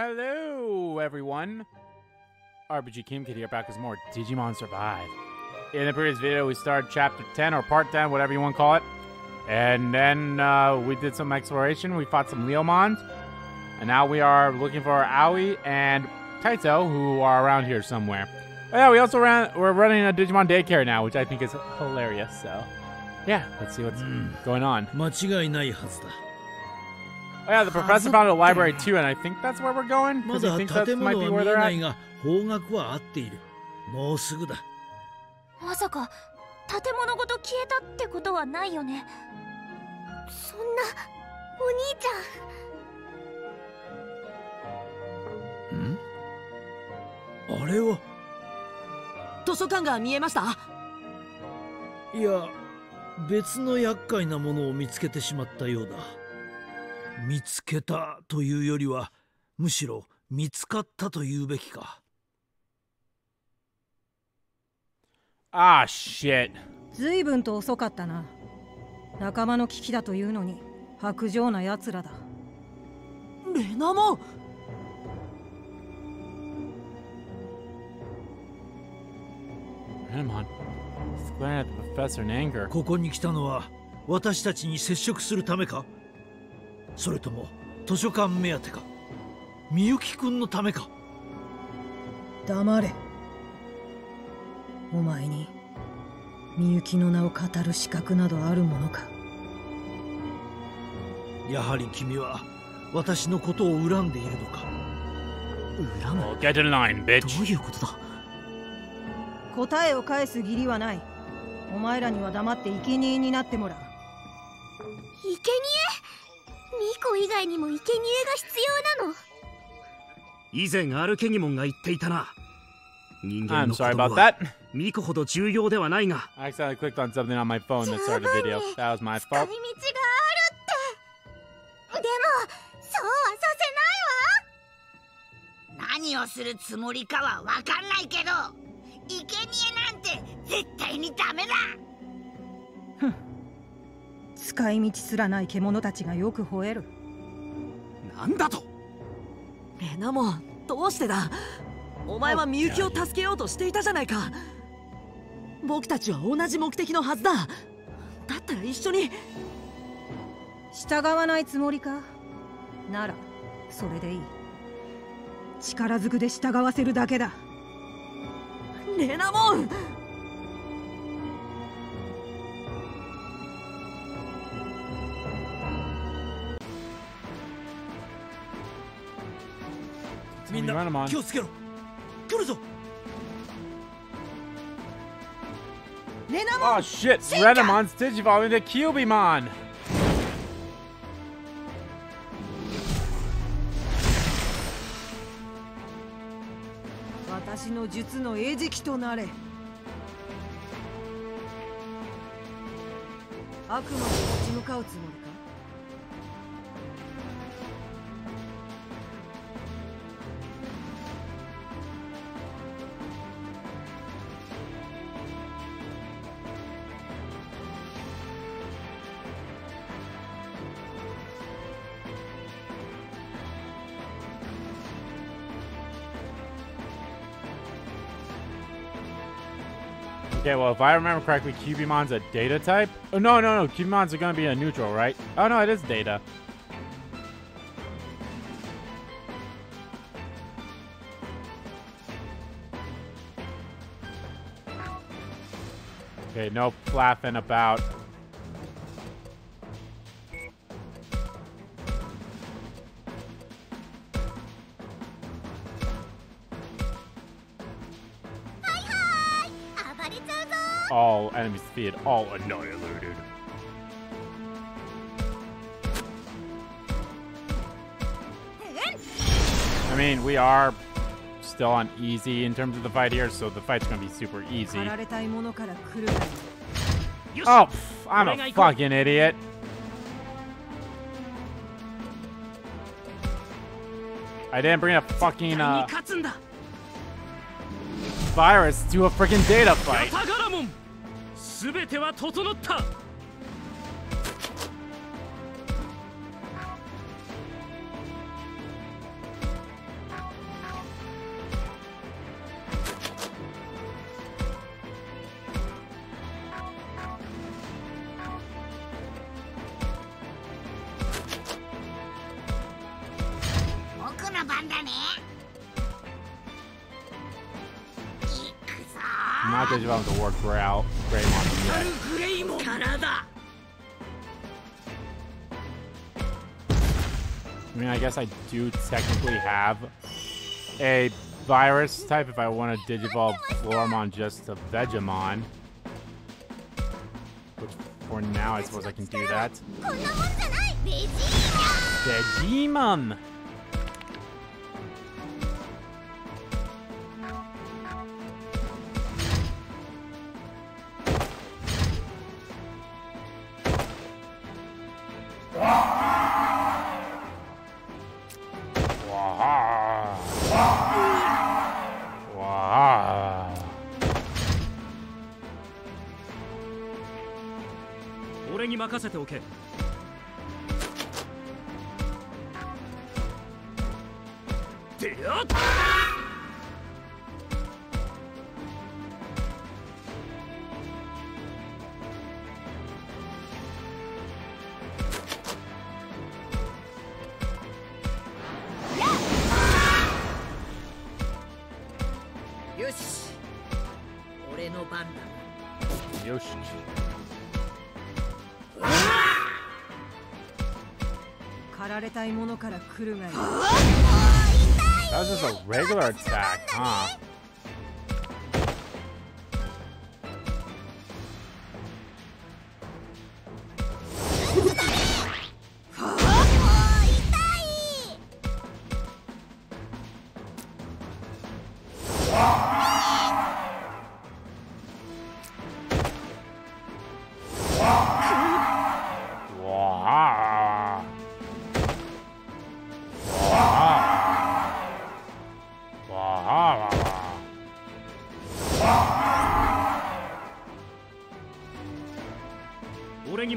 Hello, everyone. RPG Kingdomkid here back with more Digimon Survive. In the previous video, we started Chapter 10 or Part 10, whatever you want to call it. And then uh, we did some exploration. We fought some Leomons. And now we are looking for Aoi and Kaito, who are around here somewhere. Oh, yeah, we also ran, we're running a Digimon daycare now, which I think is hilarious. So, yeah, let's see what's hmm. going on. Oh, yeah, the professor found a library too, and I think that's where we're going. ま Because he だ thinks that 建 might 物 be は where 見え they're な at. いが方角は合っているもうすぐだまさか建物ごと消えたってことはないよねそんなお兄ちゃんんあれは図書館が見えましたいや別の厄介なものを見つけてしまったようだ見つけたというよりはむしろ見つかったというべきか Ah, shit. 随分と遅かったな仲間の危機だというのに薄情な奴らだレナモン Renamon. He's glaring at the professor in anger. ここに来たのは私たちに接触するためか？それとも図書館目当てかみゆきくんのためか？黙れ。お前にみゆきの名を語る資格などあるものか？やはり君は私のことを恨んでいるのか？恨む？Oh, get in line, ど.ういうことだ？答えを返す義理はない。お前らには黙って生贄になってもらう。生贄？ミコ以外にも生贄が必要なの以前アルケニモンが言っていたな人間の子 sorry 供 about は.ミコほど重要ではないが I accidentally clicked on something on my phone that started the video. That was my 使い道があ fault. るってでもそうはさせないわ何をするつもりかはわかんないけど生贄なんて絶対にダメだ使い道すらない獣たちがよく吠える。なんだと？レナモンどうしてだ？お前はみゆきを助けようとしていたじゃないか。僕たちは同じ目的のはずだ。だったら一緒に。従わないつもりか？ならそれでいい。力ずくで従わせるだけだ。レナモンな気をつけろ。来るぞ。Oh ah, shit, Renamon's Digivolve into Kyubimon! Akuman, Okay, well, if I remember correctly, Kyubimon's a data type. Oh, no, no, no. Kyubimon's are going to be a neutral, right? Oh, no, it is data. Okay, no flapping about. enemy speed all annihilated. I mean, we are still on easy in terms of the fight here, so the fight's gonna be super easy. Oh, I'm a fucking idiot. I didn't bring a fucking uh, virus to a freaking data fight. 全ては整った Not because you want the work, we're out. guess I do technically have a virus type if I want to Digivolve Floramon just to Vegiemon. Which for now I suppose I can do that. Vegiemon! That was just a regular attack, huh?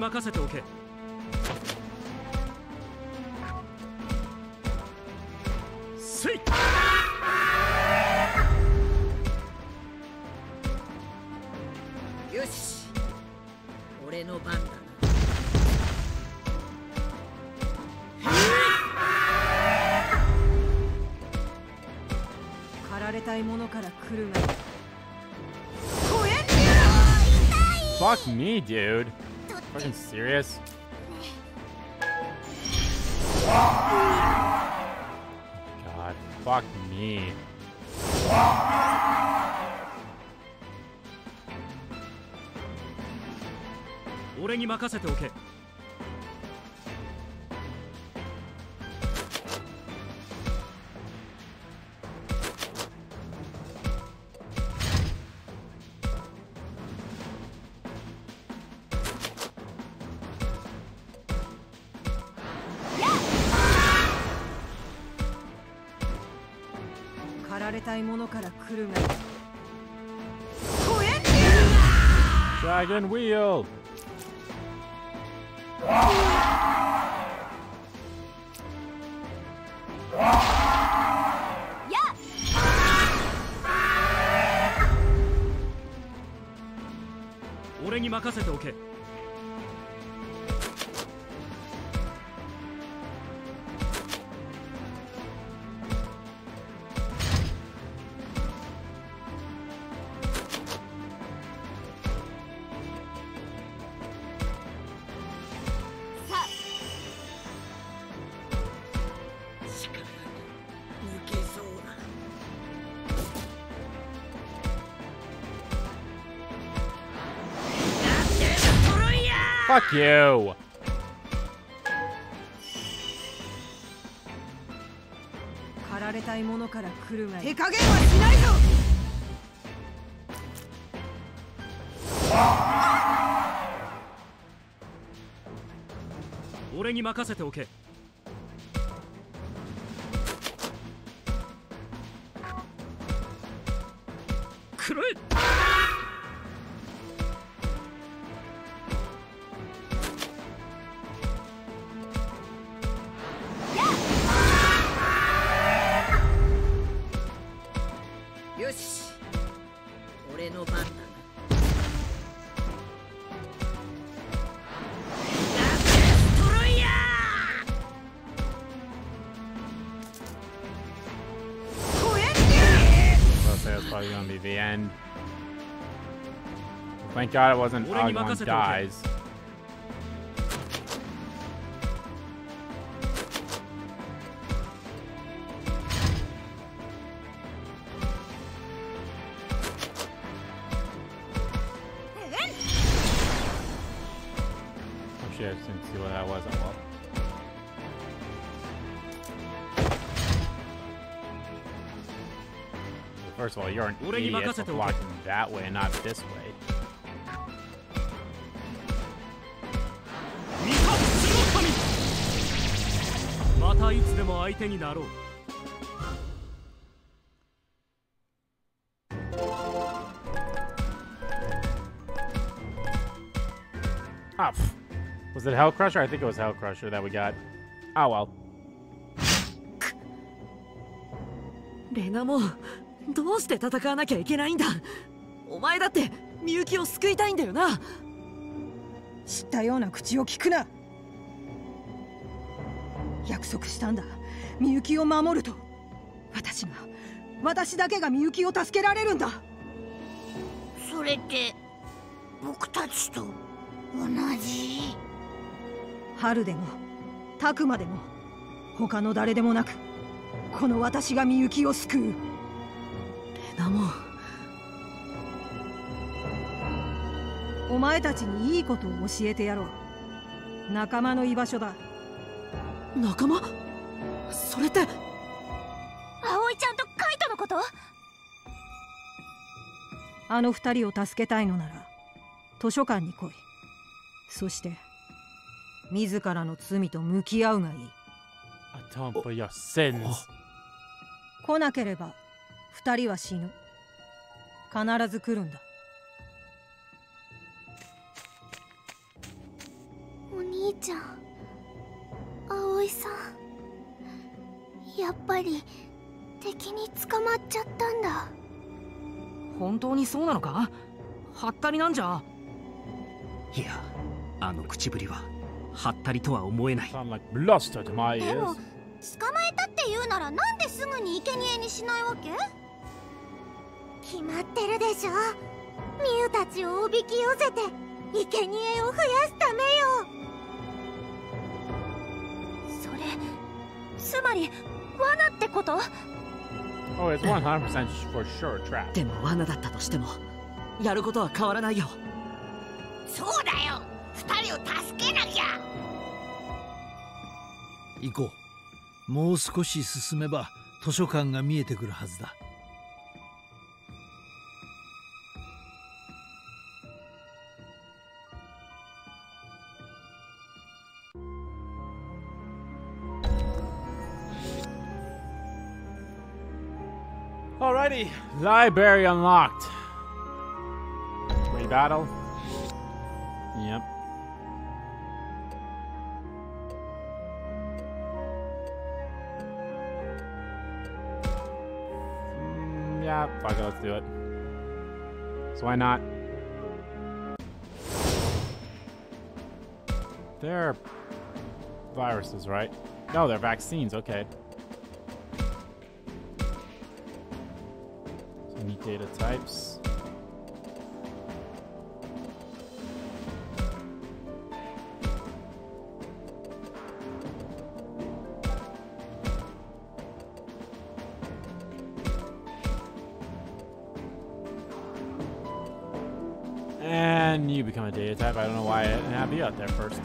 任せておけ。せい。よし。俺の番だられたいものから来るが Fuck me, dude. Fucking serious? God, fuck me. 俺に任 たいものから来るがいい Dragon wheel. Yeah! 俺に任せておけ Fuck you. 俺に任せておけ。God it wasn't Agumon dies. First of all, you're an idiot for blocking that way, not this way. 相手になろう Ah, was it Hell Crusher? I think it was Hell Crusher that we got. Oh well. レナもどうして戦わなきゃいけないんだ？お前だってみゆきを救いたいんだよな知ったような口を聞くな約束したんだみゆきを守ると。私が私だけがみゆきを助けられるんだ。それって僕たちと同じ？春でもタクマでも他の誰でもなくこの私がみゆきを救う。レナもお前たちにいいことを教えてやろう。仲間の居場所だ。仲間？それって。葵ちゃんとカイトのこと？あの二人を助けたいのなら図書館に来い。そして自らの罪と向き合うがいい。Atone for your sins. 来なければ二人は死ぬ。必ず来るんだ。お兄ちゃん葵さんやっぱり敵に捕まっちゃったんだ。本当にそうなのか？はったりなんじゃ？いやあの口ぶりははったりとは思えない。でも.捕まえたって言うならなんですぐに生贄にしないわけ？決まってるでしょ。ミユたちをおびき寄せて生贄を増やすためよ。それつまり罠ってこと？Oh, it's 100% for sure trap. でも罠だったとしてもやることは変わらないよ。そうだよ！二人を助けなきゃ！行こう。もう少し進めば図書館が見えてくるはずだ Alrighty, library unlocked. Rebattle. Yep. Mm, yeah, fuck it, let's do it. So why not? They're viruses, right? No, they're vaccines, okay. Unique data types. And you become a data type. I don't know why I didn't have you out there first.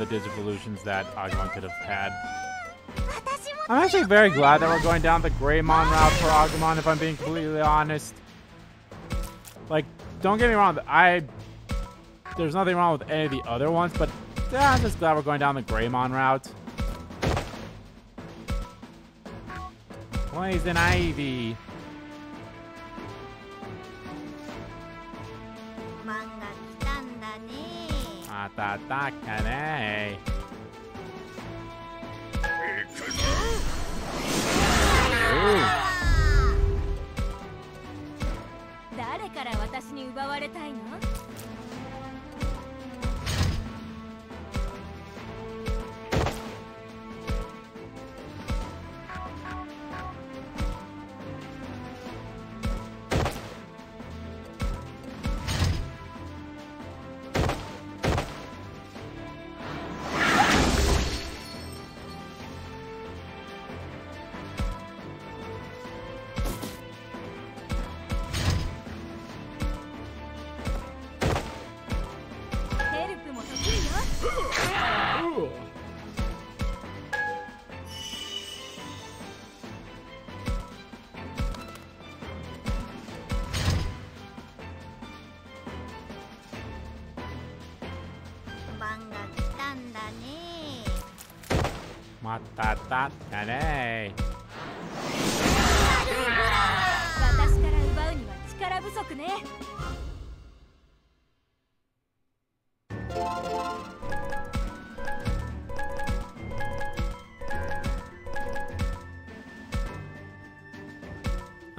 That's digital the Digivolutions that Agumon could have had. I'm actually very glad that we're going down the Greymon route for Agumon, if I'm being completely honest. Like, don't get me wrong, I... There's nothing wrong with any of the other ones, but yeah, I'm just glad we're going down the Greymon route. Poison Ivy. ataca, né? É. 族ね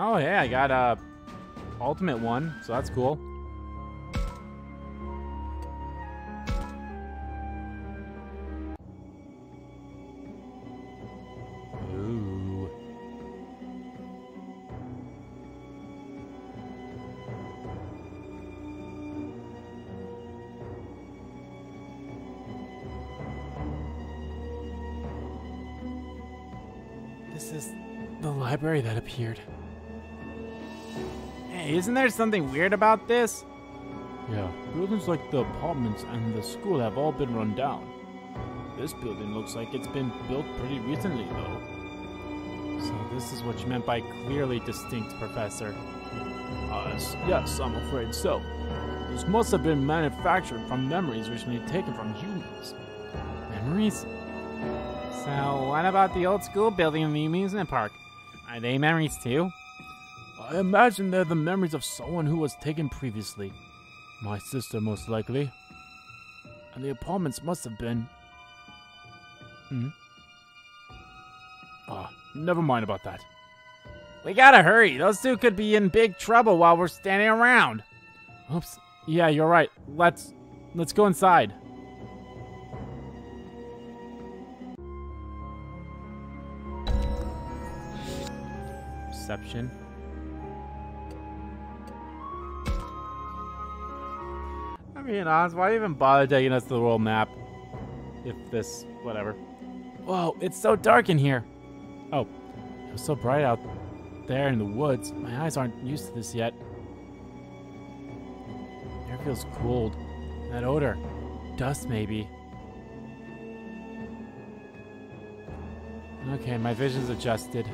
Oh, hey, I got a uh, ultimate one, so that's cool. Library that appeared. Hey, isn't there something weird about this? Yeah, buildings like the apartments and the school have all been run down. This building looks like it's been built pretty recently, though. So this is what you meant by clearly distinct, Professor. Uh, yes, I'm afraid so. This must have been manufactured from memories recently taken from humans. Memories? So, what about the old school building in the amusement park? Are they memories too? I imagine they're the memories of someone who was taken previously. My sister, most likely. And the apartments must have been. Hmm? Ah, never mind about that. We gotta hurry. Those two could be in big trouble while we're standing around. Oops. Yeah, you're right. Let's let's go inside. Perception. I mean, honest, why even bother taking us to the world map? If this, whatever. Whoa, it's so dark in here. Oh, it was so bright out there in the woods. My eyes aren't used to this yet. Air feels cold. That odor. Dust, maybe. Okay, my vision's adjusted.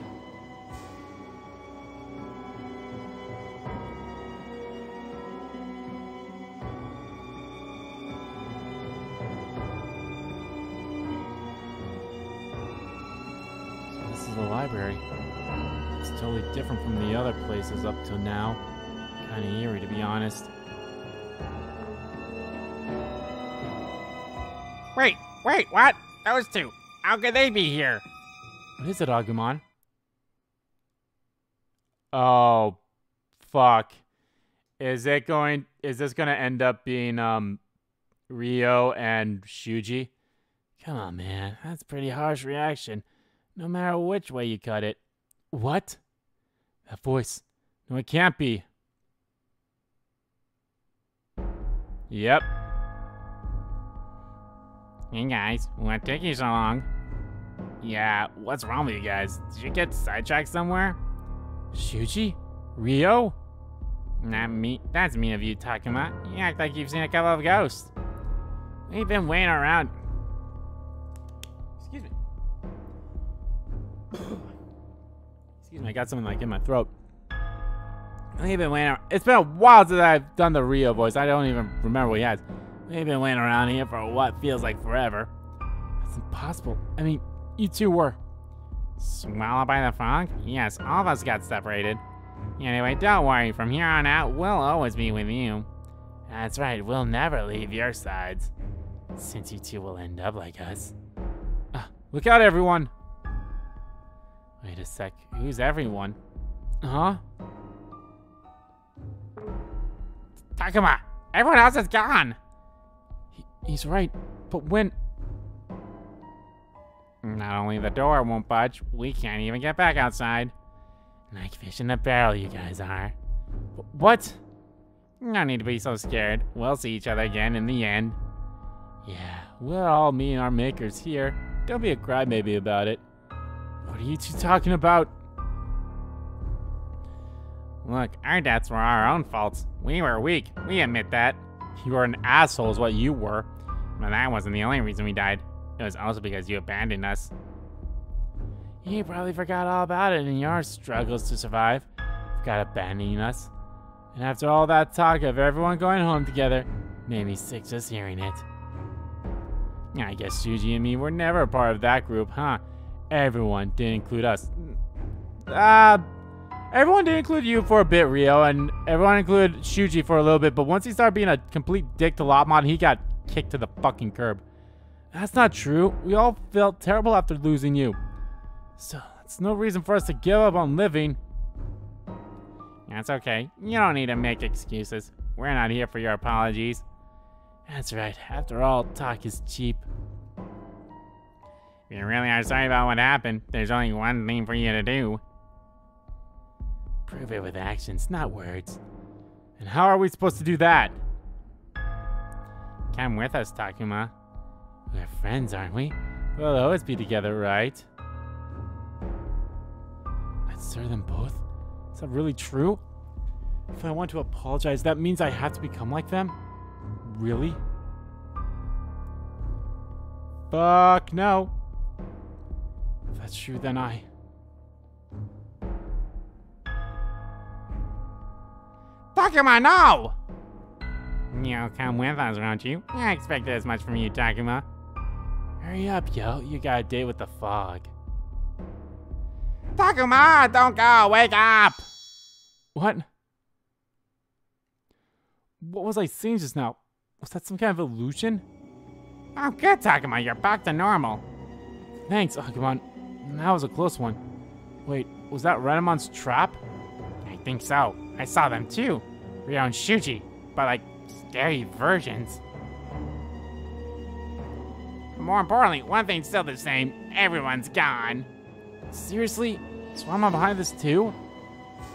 Places up till now. Kinda eerie, to be honest. Wait, wait, what? Those two. How could they be here? What is it, Agumon? Oh, fuck. Is it going? Is this gonna end up being um, Ryo and Shuji? Come on, man. That's a pretty harsh reaction. No matter which way you cut it. What? That voice. No, it can't be. Yep. Hey guys, what took you so long? Yeah, what's wrong with you guys? Did you get sidetracked somewhere? Shuji? Ryo? Not me. That's me of you, Takuma. You act like you've seen a couple of ghosts. We've been waiting around. Excuse me. Excuse me, I got something like in my throat. We've been waiting. It's been a while since I've done the Ryo voice. I don't even remember what he has. We've been waiting around here for what feels like forever. That's impossible. I mean, you two were. Swallowed by the frog? Yes, all of us got separated. Anyway, don't worry. From here on out, we'll always be with you. That's right. We'll never leave your sides. Since you two will end up like us. Ah, look out, everyone. Wait a sec. Who's everyone? Huh? Takuma! Everyone else is gone! He, he's right. But when... Not only the door won't budge, we can't even get back outside. Like fish in a barrel, you guys are. What? No need to be so scared. We'll see each other again in the end. Yeah, we're all meet our makers here. Don't be a crybaby about it. What are you two talking about? Look, our deaths were our own faults. We were weak. We admit that. You were an asshole is what you were. But that wasn't the only reason we died. It was also because you abandoned us. You probably forgot all about it in your struggles to survive. Forgot abandoning us. And after all that talk of everyone going home together, made me sick just hearing it. I guess Shuji and me were never a part of that group, huh? Everyone did include us. Uh, everyone did include you for a bit, Ryo, and everyone included Shuji for a little bit, but once he started being a complete dick to Lopmon, he got kicked to the fucking curb. That's not true. We all felt terrible after losing you. So, it's no reason for us to give up on living. That's okay. You don't need to make excuses. We're not here for your apologies. That's right. After all, talk is cheap. If you really are sorry about what happened, there's only one thing for you to do. Prove it with actions, not words. And how are we supposed to do that? Come with us, Takuma. We're friends, aren't we? We'll always be together, right? I'd serve them both? Is that really true? If I want to apologize, that means I have to become like them? Really? Fuck no. If that's true, then I... Takuma, no! You'll come with us, won't you? I expected as much from you, Takuma. Hurry up, yo. You got a date with the fog. Takuma, don't go! Wake up! What? What was I seeing just now? Was that some kind of illusion? Oh, good, Takuma. You're back to normal. Thanks, oh, Agumon. That was a close one. Wait, was that Renamon's trap? I think so. I saw them too. Ryo and Shuji, but like scary versions. More importantly, one thing's still the same. Everyone's gone. Seriously? Swama behind this too?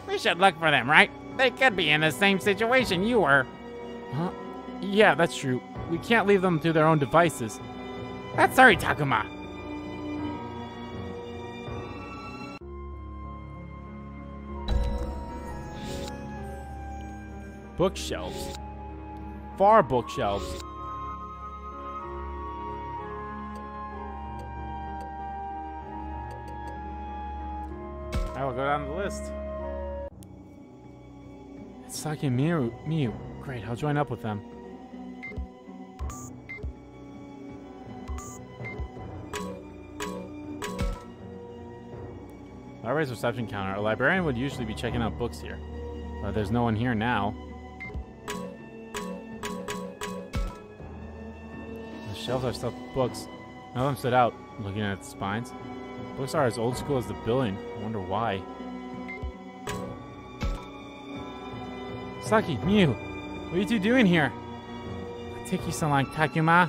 We should look for them, right? They could be in the same situation you were. Huh? Yeah, that's true. We can't leave them to their own devices. That's sorry, Takuma. Bookshelves. Far bookshelves. I will go down the list. It's Saki and Miu. Miu. Great, I'll join up with them. Library's reception counter. A librarian would usually be checking out books here. But there's no one here now. Shelves are stuffed with books. None of them stood out, looking at the spines. Books are as old school as the building. I wonder why. Saki, Miu, what are you two doing here? What took you so long, Takuma?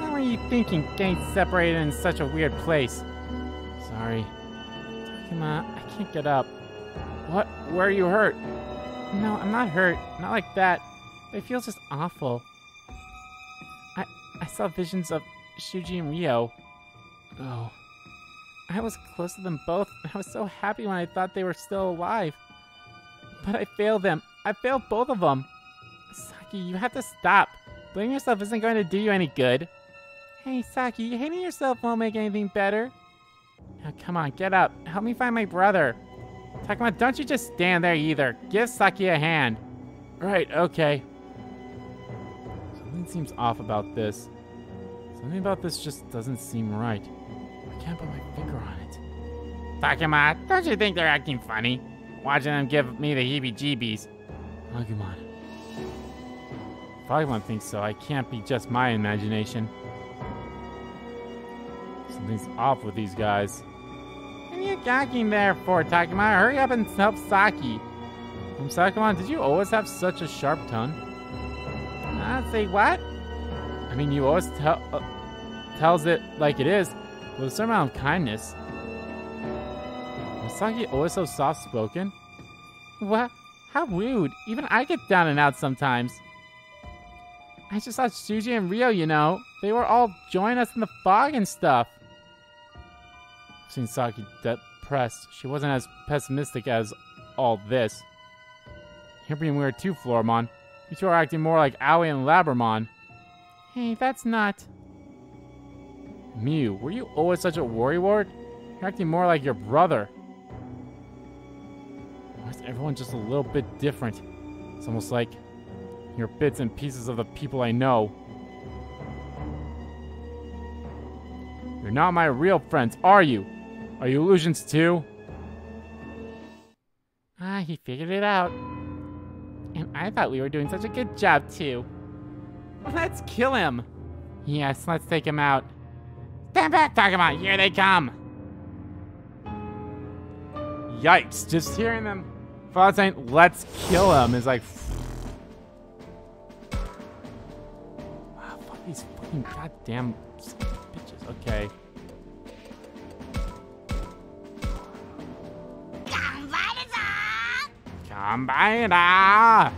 What were you thinking getting separated in such a weird place? Sorry. Takuma, I can't get up. What? Where are you hurt? No, I'm not hurt. Not like that. It feels just awful. I saw visions of Shuji and Ryo. Oh. I was close to them both. I was so happy when I thought they were still alive. But I failed them. I failed both of them. Saki, you have to stop. Blaming yourself isn't going to do you any good. Hey, Saki, hating yourself won't make anything better. Now, come on, get up. Help me find my brother. Takuma, don't you just stand there either. Give Saki a hand. Right, okay. Something seems off about this. Something about this just doesn't seem right. I can't put my finger on it. Takuma, don't you think they're acting funny? Watching them give me the heebie-jeebies. Agumon. If Agumon thinks so, I can't be just my imagination. Something's off with these guys. What are you gawking there for, Takuma? Hurry up and help Saki. Um, Sakamon, did you always have such a sharp tongue? Uh, say what? I mean, you always tell uh, tells it like it is, with a certain amount of kindness. Was Saki always so soft-spoken? What? How rude. Even I get down and out sometimes. I just saw Shuji and Ryo, you know. They were all joining us in the fog and stuff. Seen Saki depressed. She wasn't as pessimistic as all this. You're being weird too, Floramon. You two are acting more like Aoi and Labramon. Hey, that's not... Miu, were you always such a worrywart? You're acting more like your brother. Why is everyone just a little bit different? It's almost like you're bits and pieces of the people I know. You're not my real friends, are you? Are you illusions too? Ah, he figured it out. And I thought we were doing such a good job too. Let's kill him. Yes, let's take him out. Stand back, Takuma! Here they come! Yikes, just hearing them thought saying, let's kill him is like... Wow, fuck these fucking goddamn bitches. Okay. Combiner!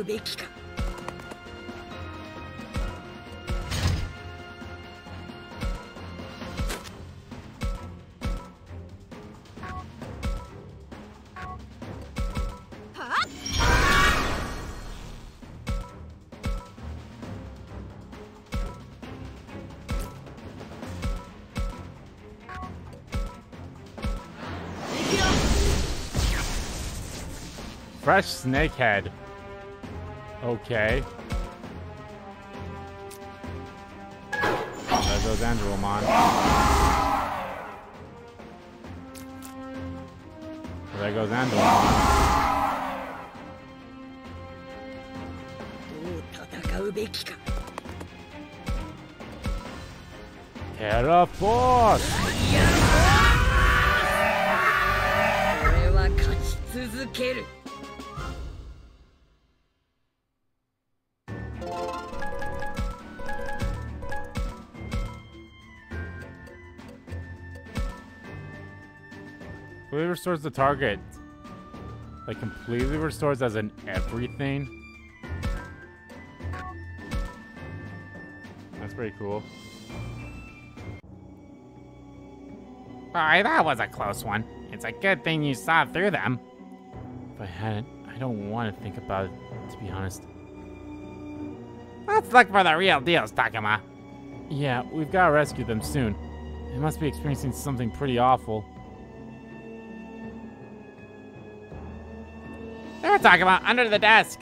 うべきか fresh snakehead. Okay. There goes Angelomon. There goes Angelomon. Terra Force! Restores the target. Like completely restores as in everything. That's pretty cool. Boy, that was a close one. It's a good thing you saw through them. If I hadn't, I don't want to think about it, to be honest. Let's look for the real deals, Takuma. Yeah, we've got to rescue them soon. They must be experiencing something pretty awful. There, about under the desk.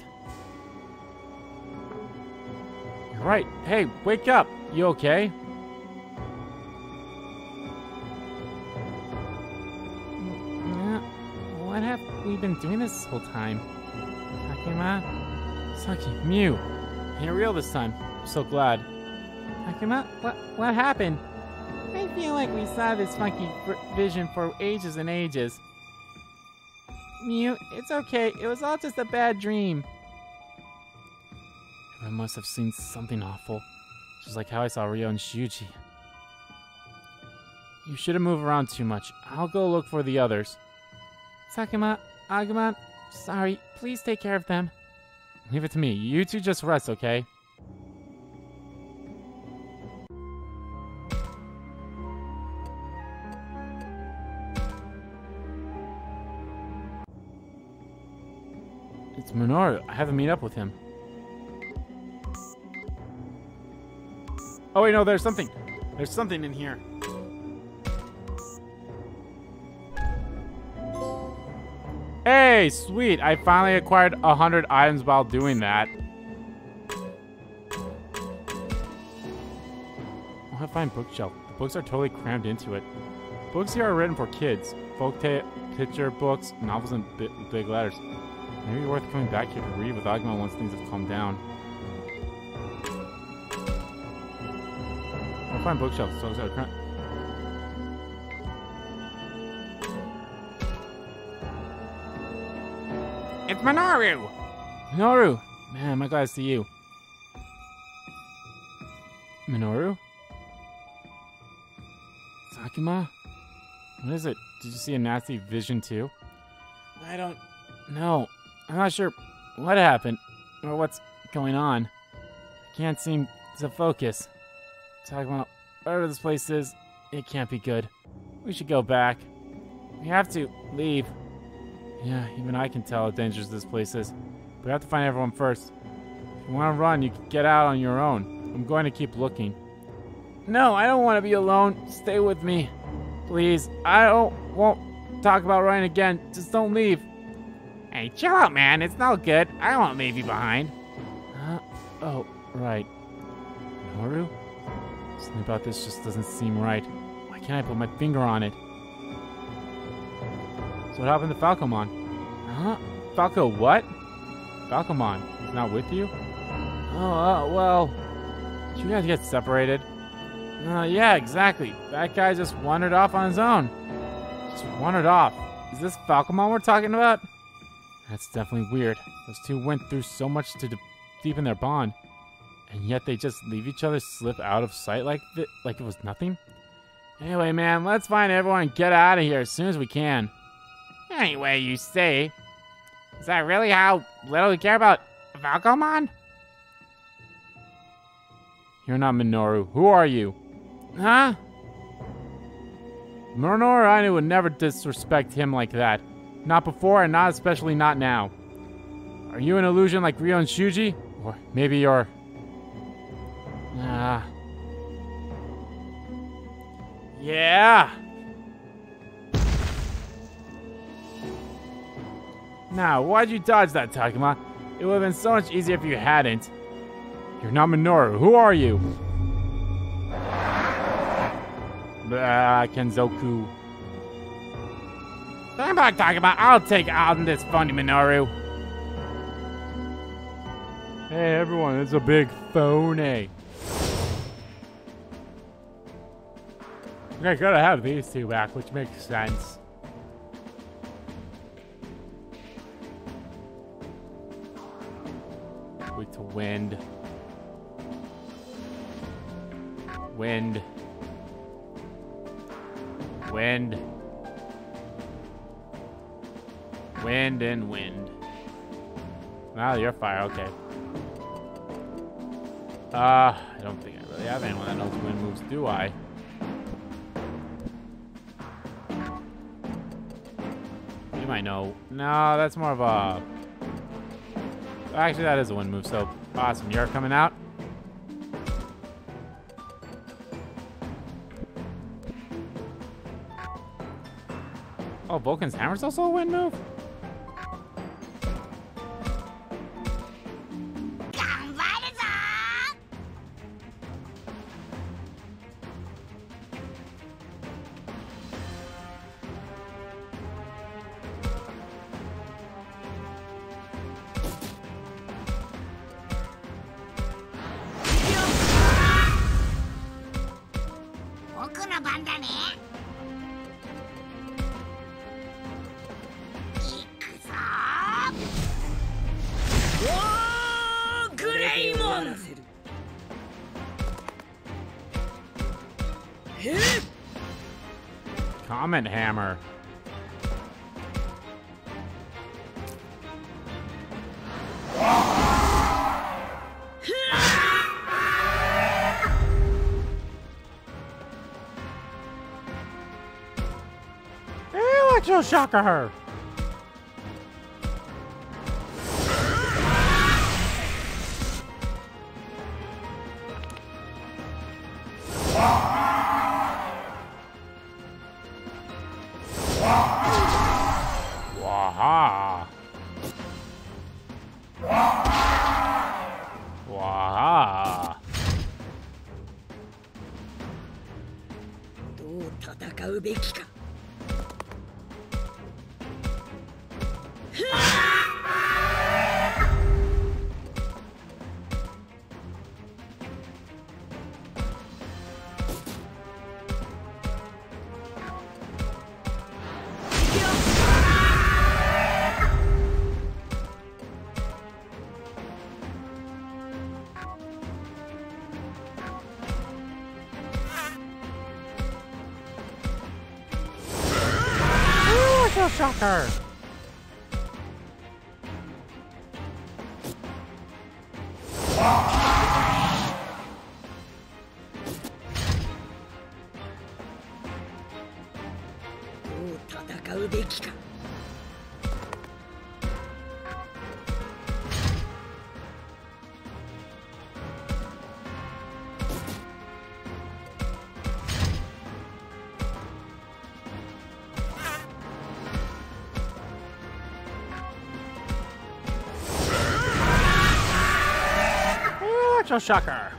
right. Hey, wake up. You okay? Uh, What have we been doing this whole time? Takuma? Saki, Miu. You're real this time. I'm so glad. Takuma, what, what happened? I feel like we saw this funky vision for ages and ages. Miu, it's okay. It was all just a bad dream. I must have seen something awful. Just like how I saw Ryo and Shuji. You shouldn't move around too much. I'll go look for the others. Sakuma, Agumon, sorry. Please take care of them. Leave it to me. You two just rest, okay? It's Minoru. I haven't meet up with him. Oh wait, no, there's something. There's something in here. Hey, sweet! I finally acquired a hundred items while doing that. Oh, I find bookshelf. The books are totally crammed into it. Books here are written for kids. Folk picture books, novels bi- big letters. Maybe worth coming back here to read with Agumon once things have calmed down. I'll find bookshelves. So so cra- It's Minoru! Minoru! Man, I'm glad to see you. Minoru? Sakuma? What is it? Did you see a nasty vision too? I don't know. I'm not sure what happened or what's going on. I can't seem to focus. Talking about wherever this place is, it can't be good. We should go back. We have to leave. Yeah, even I can tell how dangerous this place is. But we have to find everyone first. If you want to run, you can get out on your own. I'm going to keep looking. No, I don't want to be alone. Stay with me. Please. I don't won't talk about running again. Just don't leave. Hey, chill out, man. It's no good. I won't leave you behind. Uh, oh, right. Noru? Something about this just doesn't seem right. Why can't I put my finger on it? So what happened to Falcomon? Huh? Falco what? Falcomon is not with you? Oh, uh, well... Did you guys get separated? Uh, yeah, exactly. That guy just wandered off on his own. Just wandered off. Is this Falcomon we're talking about? That's definitely weird. Those two went through so much to de- deepen their bond, and yet they just leave each other slip out of sight like like it was nothing. Anyway, man, let's find everyone and get out of here as soon as we can. Anyway, you say. Is that really how little you care about Falcomon? You're not Minoru. Who are you? Huh? Minoru I would never disrespect him like that. Not before, and not especially not now. Are you an illusion like Ryo and Shuji? Or maybe you're... Ah. Yeah! Now, why'd you dodge that, Takuma? It would have been so much easier if you hadn't. You're not Minoru. Who are you? Ah, Kenzoku. Stand back, Takuma. I'll take on this funny Minoru. Hey, everyone, it's a big phony. Eh? I gotta have these two back, which makes sense. Wait to wind. Wind. Wind. Wind and wind. Now you're fire, okay. Uh, I don't think I really have anyone that knows wind moves, do I? You might know. No, that's more of a... Actually, that is a wind move, so awesome. You're coming out? Oh, Vulcan's hammer's also a wind move? Comment hammer. Electro shocker! Shocker! ど Shocker!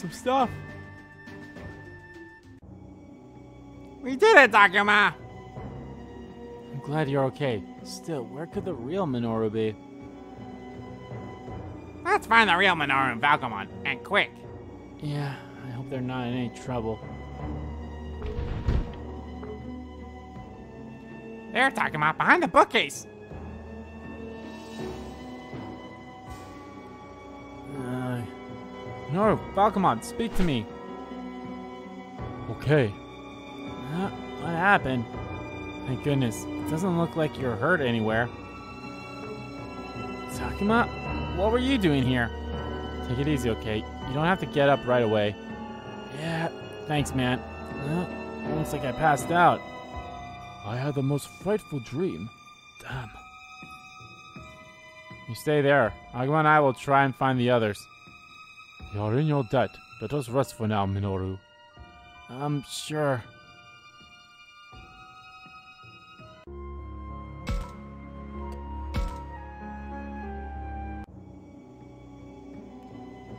Awesome stuff. We did it, Takuma! I'm glad you're okay. Still, where could the real Minoru be? Let's find the real Minoru and Falcomon, and quick! Yeah, I hope they're not in any trouble. There, Takuma, behind the bookcase! No, Falcomon, speak to me. Okay. Uh, what happened? Thank goodness. It doesn't look like you're hurt anywhere. Takuma, what were you doing here? Take it easy, okay? You don't have to get up right away. Yeah, thanks, man. Uh, looks like I passed out. I had the most frightful dream. Damn. You stay there. Aguma and I will try and find the others. You're in your debt. Let us rest for now, Minoru. I'm sure.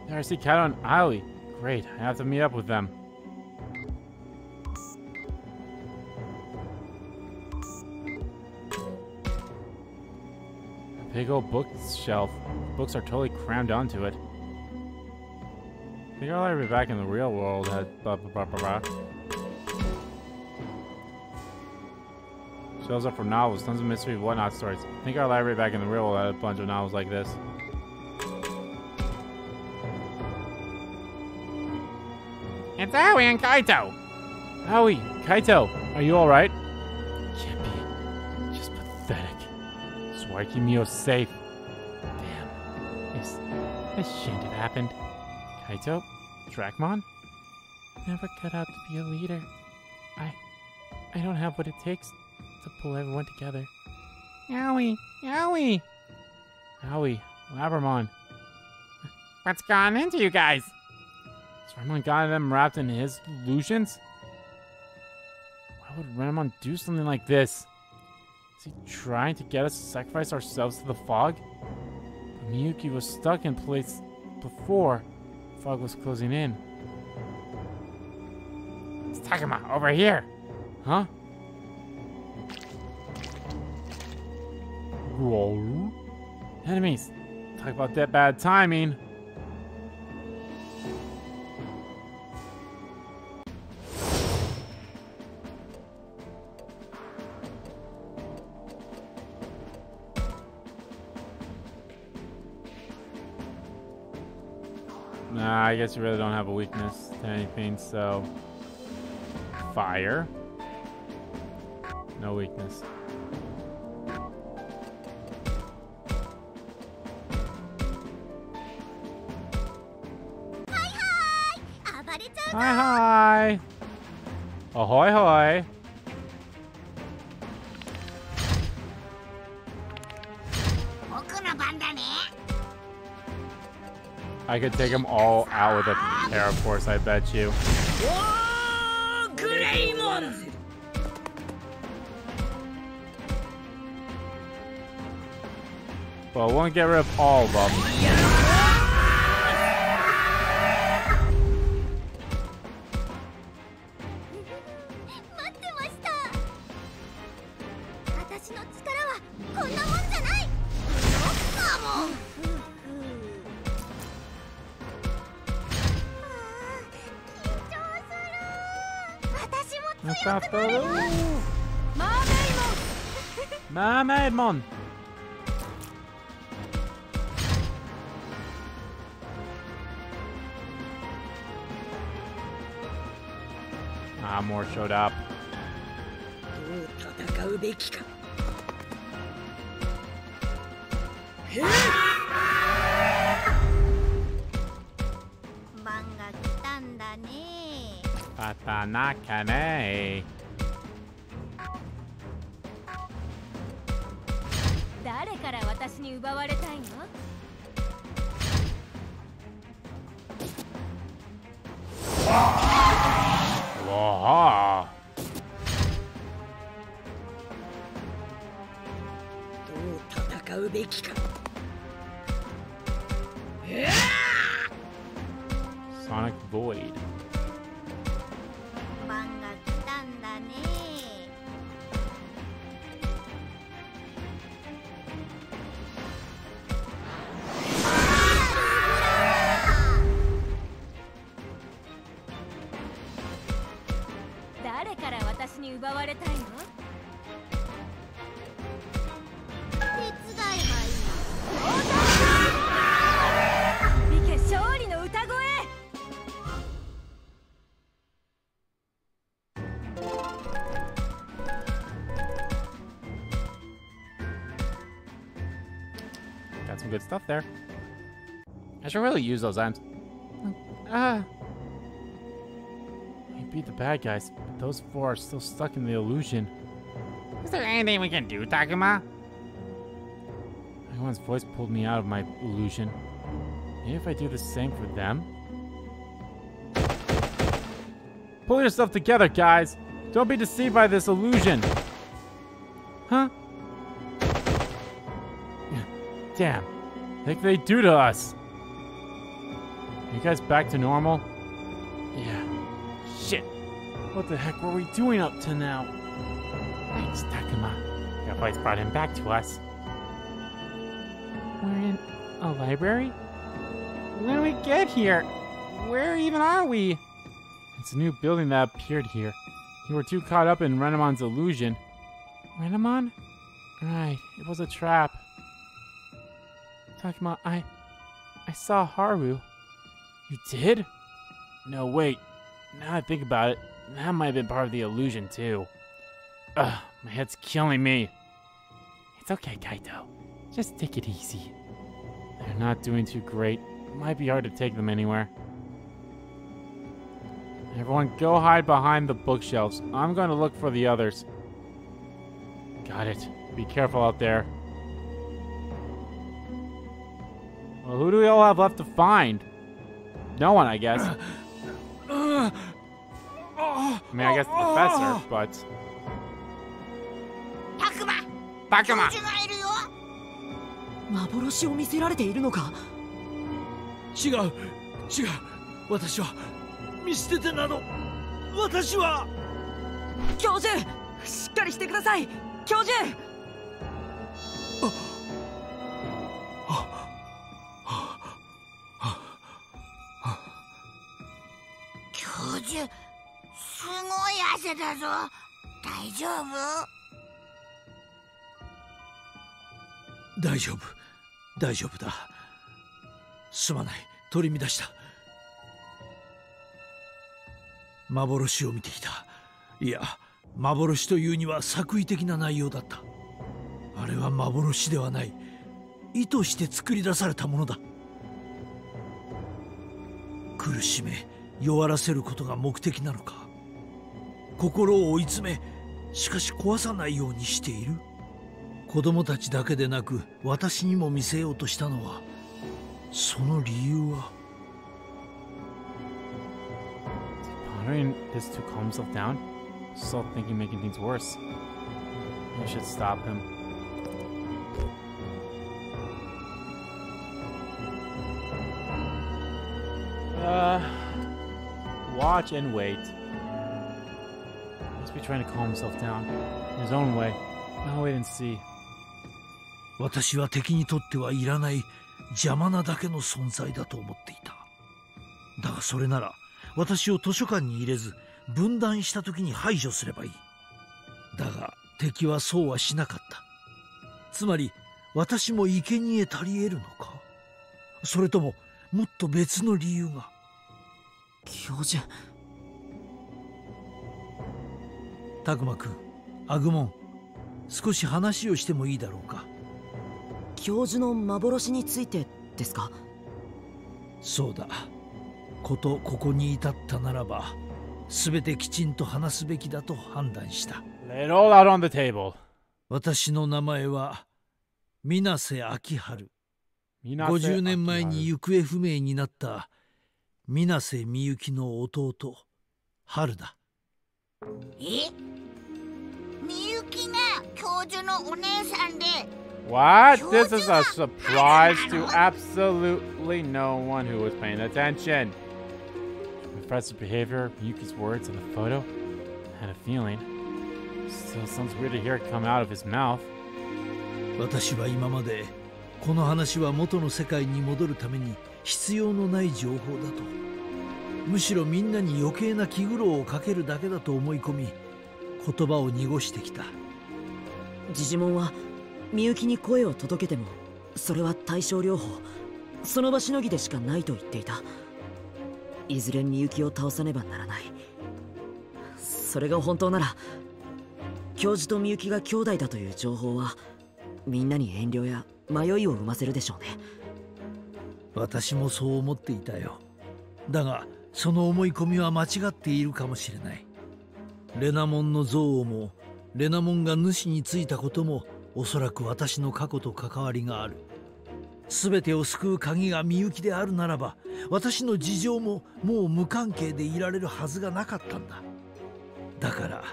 There, I see Kaito and Aoi. Great, I have to meet up with them. A big old bookshelf. Books are totally crammed onto it. I think I'll be back in the real world. Had blah, blah, blah, blah, blah. Shelves up for novels, tons of mystery, whatnot stories. I think our library back in the real world had a bunch of novels like this. It's Aoi and Kaito! Aoi, Kaito, are you alright? Can't be. Just pathetic. Just why safe? Damn. This, this shouldn't have happened. Kaito? Dracmon? Never cut out to be a leader. I I don't have what it takes to pull everyone together. Yowie! Yowie! Howie, Labramon. What's gone into you guys? Has Renamon got them wrapped in his illusions? Why would Renamon do something like this? Is he trying to get us to sacrifice ourselves to the fog? But Miyuki was stuck in place before. Fog was closing in. It's Takuma, over here! Huh? Enemies. Talk about that bad timing. I guess you really don't have a weakness to anything, so. Fire. No weakness. Hi, hi. Ahoy, hoy. I could take them all out with a Terra Force, I bet you. Well, I won't get rid of all of them. 誰から私に奪われたいの？どう戦うべきか stuff there. I should really use those items. Ah. We beat the bad guys, but those four are still stuck in the illusion. Is there anything we can do, Takuma? Everyone's voice pulled me out of my illusion. Maybe if I do the same for them? Pull yourself together, guys! Don't be deceived by this illusion! Huh? Damn. What the heck they do to us? you guys back to normal? Yeah. Shit. What the heck were we doing up to now? Thanks, Takuma. Your voice brought him back to us. We're in a library? When did we get here? Where even are we? It's a new building that appeared here. You were too caught up in Renamon's illusion. Renamon? Right, it was a trap. Takuma, I. I saw Haru. You did? No, wait. Now I think about it, that might have been part of the illusion, too. Ugh, my head's killing me. It's okay, Kaito. Just take it easy. They're not doing too great. It might be hard to take them anywhere. Everyone, go hide behind the bookshelves. I'm going to look for the others. Got it. Be careful out there. Well, who do we all have left to find? No one, I guess. I mean, I guess the professor, but Takuma! 助がいるよ幻を見せられているのか違う違う私は見捨ててなど私は教授しっかりしてください教授教ごい汗だぞ。大丈夫？大丈夫。大丈夫だ。すまない。取り乱した。幻を見てきた。いや幻というには作為的な内容だった。あれは幻ではない。意図して作り出されたものだ。苦しめ弱らせることが目的なのか。心を追い詰めしかし壊さないようにしている子供たちだけでなく私にも見せようとしたのはその理由は Pondering this to calm himself down, still thinking making things worse. I should stop him. Uh, watch and wait. Must be trying to calm himself down in his own way. I'll wait and see. 私は敵にとってはいらない邪魔なだけの存在だと思っていた。だがそれなら私を図書館に入れず分断した時に排除すればいい。だが敵はそうはしなかった。つまり私も生贄足り得るのか？それとももっと別の理由が？教授たくまくんアグモン少し話をしてもいいだろうか？教授の幻についてですか？そうだ。ことここに至ったならば全てきちんと話すべきだと判断した。Lay it all out on the table. 私の名前は水瀬秋春。Minase 50年前に.行方不明になった水瀬みゆきの弟春だえみゆきが教授のお姉さんで What? This is a surprise to absolutely no one who was paying attention. Professor's behavior, Yuki's words, and the photo. I had a feeling. Still sounds weird to hear it come out of his mouth. 私は今までこの話は元の世界に戻るために必要のない情報だと むしろみんなに余計な気苦労をかけるだけだと思い込み言葉を濁してきた。ジジモンはみゆきに声を届けてもそれは対症療法その場しのぎでしかないと言っていた。いずれみゆきを倒さねばならない。それが本当なら教授とみゆきが兄弟だという情報はみんなに遠慮や迷いを生ませるでしょうね。私もそう思っていたよ。だがその思い込みは間違っているかもしれない。レナモンの憎悪もレナモンが主についたこともおそらく私の過去と関わりがある。全てを救う鍵がみゆきであるならば私の事情ももう無関係でいられるはずがなかったんだ。だから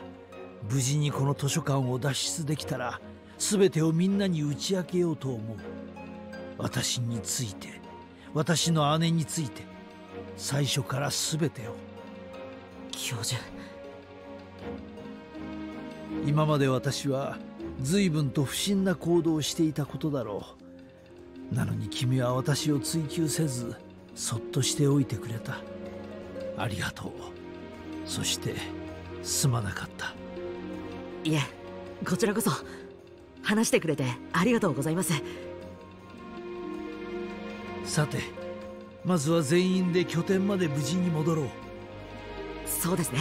無事にこの図書館を脱出できたら全てをみんなに打ち明けようと思う。私について私の姉について最初から全てを。教授。今まで私は随分と不審な行動をしていたことだろう。なのに君は私を追求せずそっとしておいてくれた。ありがとう。そしてすまなかった。いえこちらこそ。話してくれてありがとうございます。さてまずは全員で拠点まで無事に戻ろう。そうですね。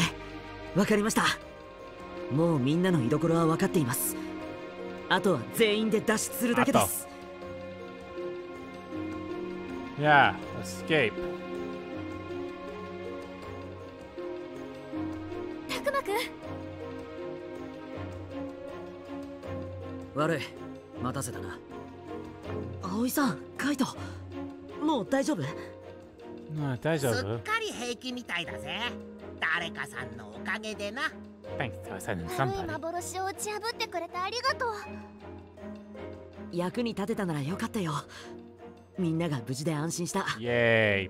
わかりました。もうみんなの居所は分かっています。あとは全員で脱出するだけです。Yeah, escape. たくまくん。悪い。待たせたな。葵さんカイト。もう大丈夫？No, 大丈夫。すっかり平気みたいだぜ。誰かさんのおかげでな。Thanks 悪い.幻を打ち破ってくれてありがとう。役に立てたならよかったよ。みんなが無事で安心した。Yay.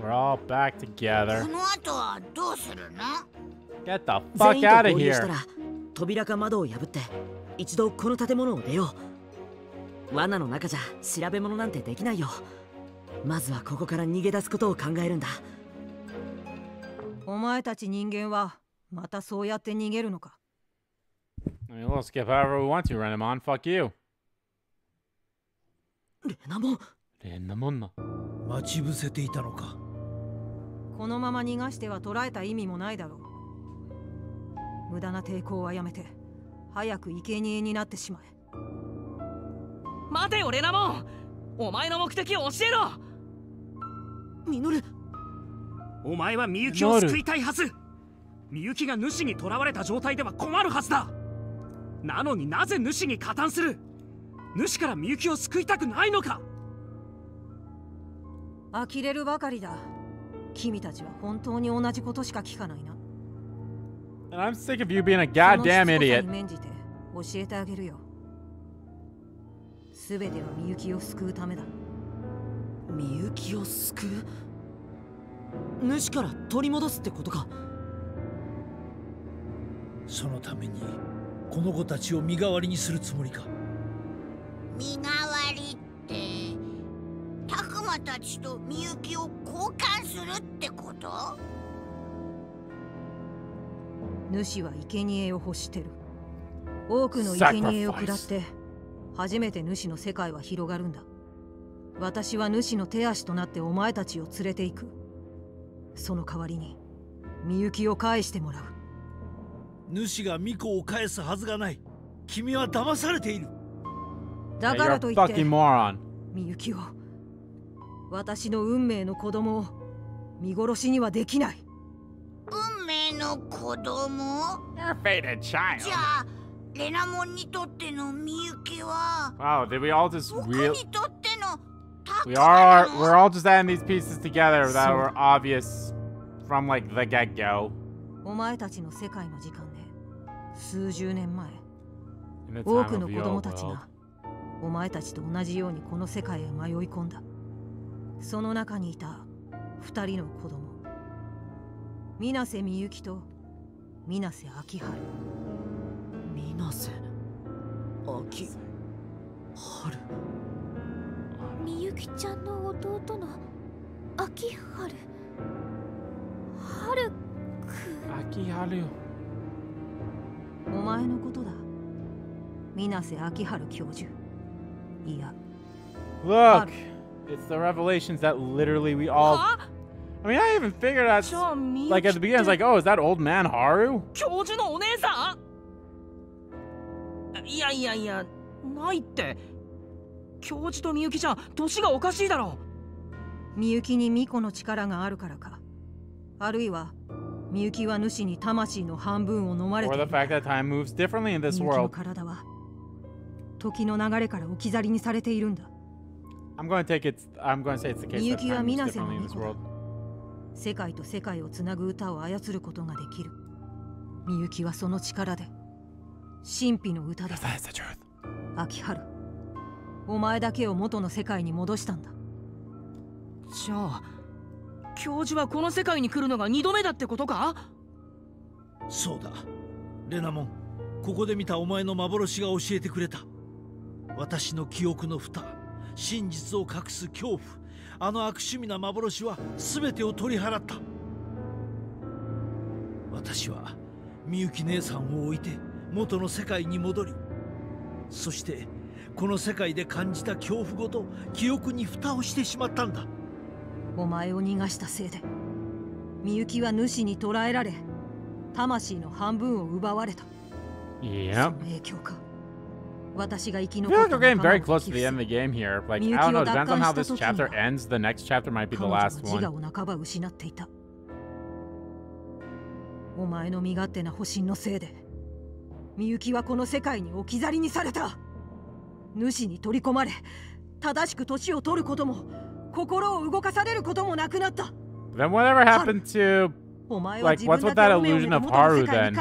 We're all back こ together. の後はどうするの？Get the 全 fuck 員と out of 合流した here. ら扉か窓を破って一度この建物を出よう。罠の中じゃ調べ物なんてできないよまずはここから逃げ出すことを考えるんだ。お前たち人間はまたそうやって逃げるのか。We'll skip however we want to, Renamon. Fuck you. レナモン Renamon. 待ち伏せていたのか。このまま逃がしては捕らえた意味もないだろう。無駄な抵抗はやめて早く生贄になってしまえ。待てよレナモンお前の目的を教えろミノル。お前はみゆきを救いたいはず。みゆきが主に囚われた状態では困るはずだ。なのになぜ主に加担する？主からみゆきを救いたくないのか。呆れるばかりだ。君たちは本当に同じことしか聞かないな。And I'm sick of you being a その goddamn idiot. に免じて教えてあげるよ。すべてはみゆきを救うためだみゆきを救う？主から取り戻すってことか？そのためにこの子たちを身代わりにするつもりか？身代わりってたくまたちとみゆきを交換するってこと？主は生贄を欲してる。多くの生贄を下って初めて主の世界は広がるんだ私は主の手足となってお前たちを連れて行くその代わりにみゆきを返してもらう主が巫女を返すはずがない君は騙されているだからといって.みゆきを私の運命の子供を見殺しにはできない運命の子供？You're a fated じ.ゃあレナモンにとってのみゆきは？Wow, did we all just 僕?にとって We ま are. な We're の all just adding these pieces together that were obvious from like the get go. お前たちの世界の時間で数十年前多 time くの of 子 your 供たち world. がお前たちと同じようにこの世界へ迷い込んだその中にいた二人の子供水瀬みゆきと水瀬秋春水瀬秋春みゆきちゃんの弟の秋春春くん Akiharu. お前のことだ水瀬秋春教授いや Look, it's the revelations that literally we all. は I mean, I even figured out. Like き at the beginning, I was like, oh, is that old man Haru? 教授のお姉さんいやいやいやないって教授とみゆきじゃ年がおかしいだろみゆきに巫女の力があるからか。あるいはみゆきは主に魂の半分を飲まれている。みゆきの体は時の流れから置き去りにされているんだ。みゆきはみなせの巫女だ世界と世界をつなぐ歌を操ることができる。みゆきはその力で神秘の歌です。秋春。お前だけを元の世界に戻したんだ。じゃあ教授はこの世界に来るのが二度目だってことか？そうだ。レナモンここで見たお前の幻が教えてくれた。私の記憶の蓋真実を隠す恐怖あの悪趣味な幻は全てを取り払った。私はみゆき姉さんを置いて元の世界に戻りそしてこの世界で感じた恐怖ごと記憶に蓋をしてしまったんだ。お前を逃がしたせいでみゆきは主に捕らえられ魂の半分を奪われた。いや、yeah. 私が生き残った仲間を寄付する like, know, みゆきを奪還した時に ends, 彼女は自我を半ば失っていた。お前の身勝手な保身のせいでみゆきはこの世界に置き去りにされた。主に取り込まれ正しく年を取ることも心を動かされることもなくなった Then whatever happened to. Like, 自 what's 分 with だ that illusion 元 of の Haru then?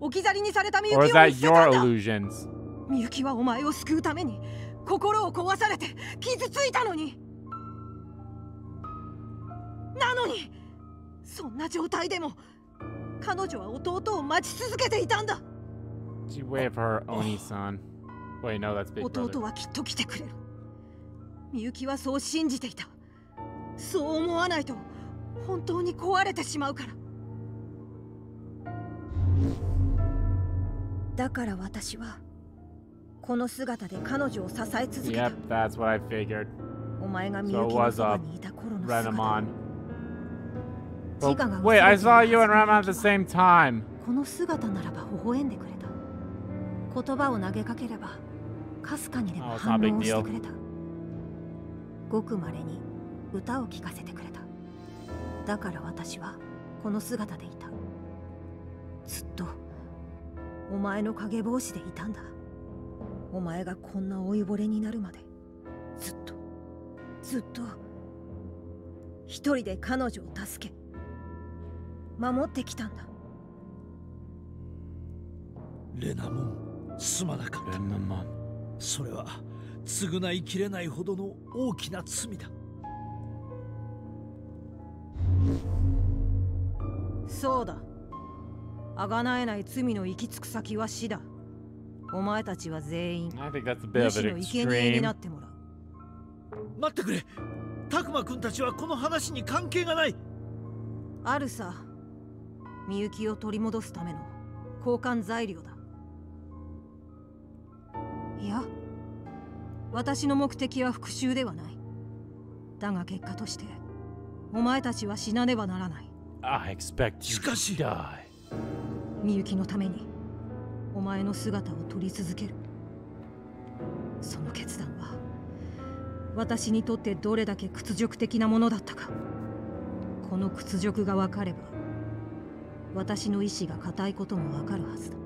Or き is that your illusions? みゆきはお前を救うために心を壊されて傷ついたのになのにそんな状態でも彼女は弟を待ち続けていたんだ She waved her Oni son. Wait, no, that's Big 弟 Brother. はきっと来てくれるみゆきはそう信じていたそう思わないと本当に壊れてしまうからだから私はこの姿で彼女を支え続けた Yep, that's what I figured. お前がみ So ゆ it きの was そば uh, にいた頃の姿 Renamon. 自我が But wait, I 薄れ saw てい you る and Ramon at the same time. この姿ならば微笑んでくれた言葉を投げかければ かすかにでも Oh, 反応をして.くれた。ごくまれに歌を聴かせてくれた。だから私はこの姿でいた。ずっとお前の影帽子でいたんだ。お前がこんな老いぼれになるまで。ずっと。ずっと。一人で彼女を助け。守ってきたんだ。レナモンすまなかった。Renamon. それは償いきれないほどの大きな罪だ。そうだ。贖えない罪の行き着く先は死だ。お前たちは全員主 an の生贄にな.ってもらう。待ってくれ。タクマ君たちはこの話に関係がない。あるさ。みゆきを取り戻すための交換材料だいや私の目的は復讐ではない。だが結果としてお前たちは死なねばならない。I expect you しかし to die. みゆきのためにお前の姿を撮り続ける。その決断は私にとってどれだけ屈辱的なものだったか。この屈辱が分かれば私の意志が固いことも分かるはずだ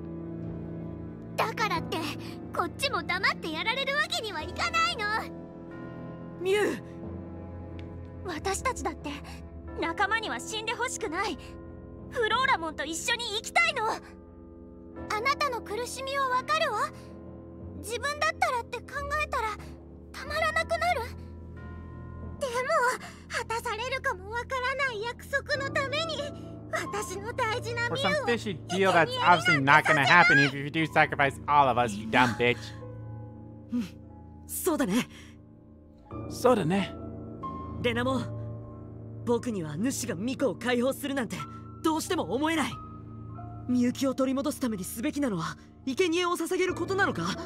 こっちも黙ってやられるわけにはいかないの。ミュウ私たちだって仲間には死んでほしくない。フローラモンと一緒に生きたいの。あなたの苦しみはわかるわ。自分だったらって考えたらたまらなくなる。でも果たされるかもわからない約束のために。For ミ some fishy deal that's obviously not gonna happen if you do sacrifice all of us, you dumb bitch. そうだね。So da ne. レナも僕には主がミコを解放するなんてどうしても思えない。みゆきを取り戻すためにすべきなのは生贄を捧げることなのか？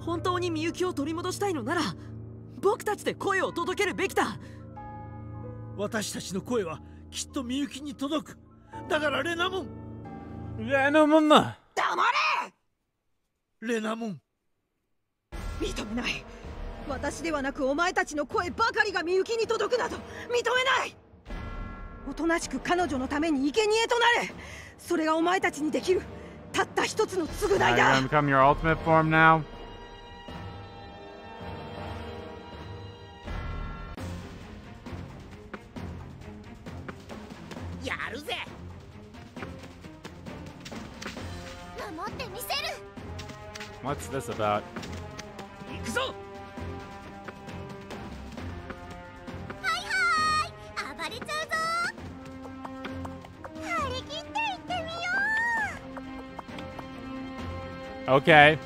本当にみゆきを取り戻したいのなら僕たちで声を届けるべきだ。私たちの声はきっとみゆきに届く。だからレナモン。Renamon. 黙れ。レナモン。認めない。私ではなくお前たちの声ばかりがみゆきに届くなど。認めない。おとなしく彼女のために生贄となれ。それがお前たちにできるたった一つの償いだ What's this about? Okay.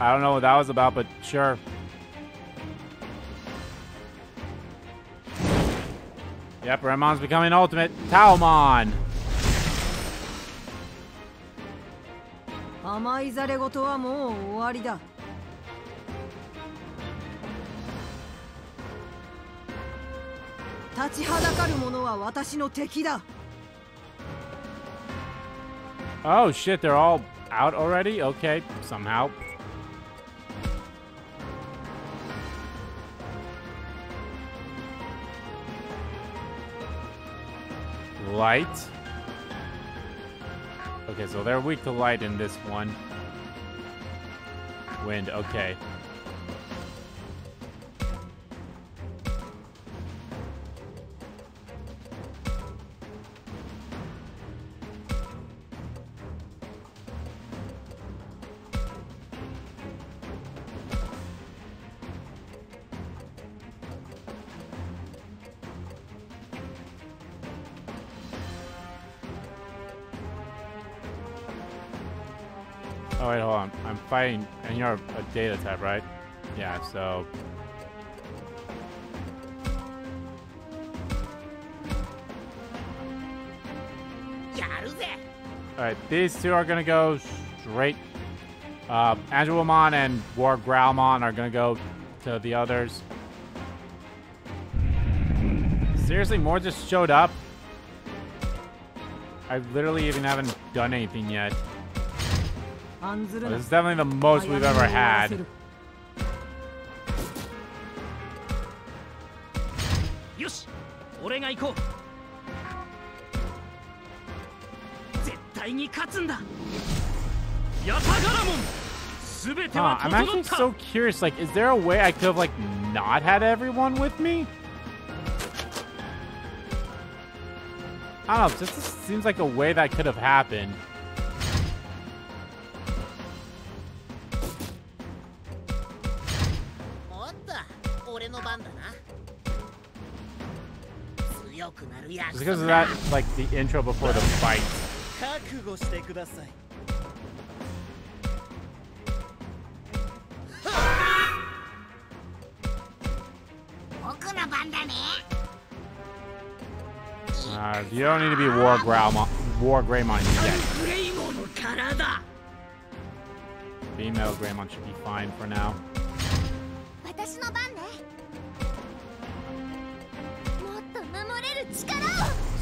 I don't know what that was about, but sure. Yep, Renamon's becoming ultimate. Taomon! 甘いざれ言はもう終わりだ立ちはだかる者は私の敵だ Oh shit, they're all out already? Okay, somehow. Light. Okay, so they're weak to light in this one. Wind, okay. You're a data type, right? Yeah. So. All right, these two are gonna go straight. Uh, Angelomon and War Growlmon are gonna go to the others. Seriously, more just showed up. I literally even haven't done anything yet. It's this is definitely the most we've ever had. Huh, I'm actually so curious, like, is there a way I could have, like, not had everyone with me? I don't know, just seems like a way that could have happened. It's because of that, like, the intro before the fight. Uh, you don't need to be War, Greymon. War Greymon yet. Metal Greymon should be fine for now.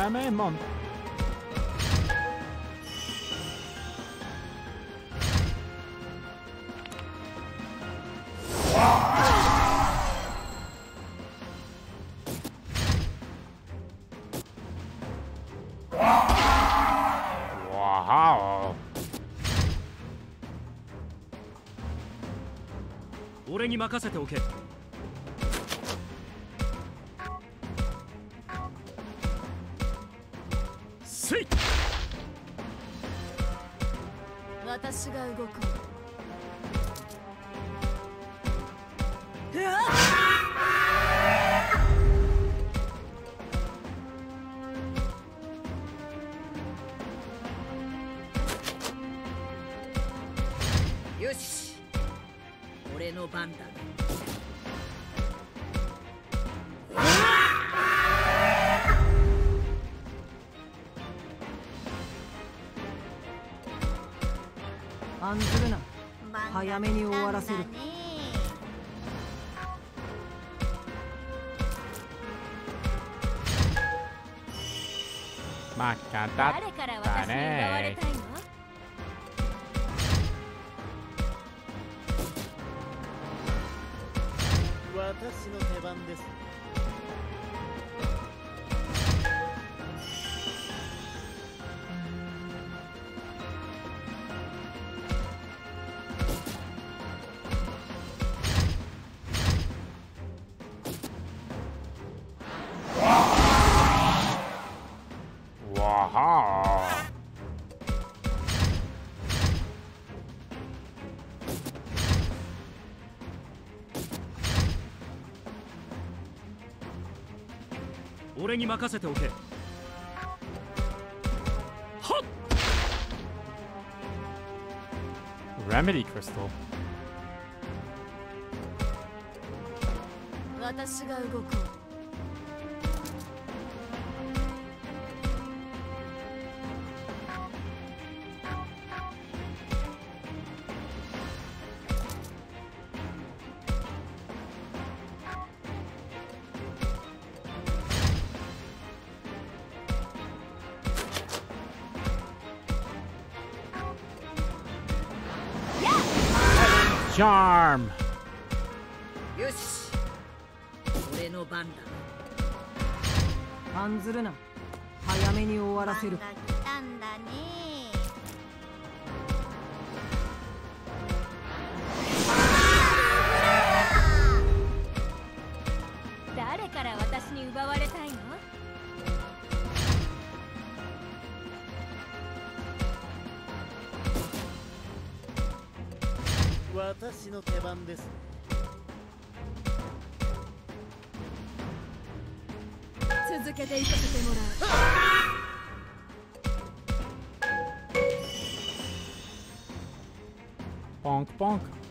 雨もん俺に任せておけ。俺に任せておけ。はっ！Remedy Crystal. 私が動こう Charm. よし俺の番だ案ずるな の手番です。続けていかせてもらう。ポンクポンク。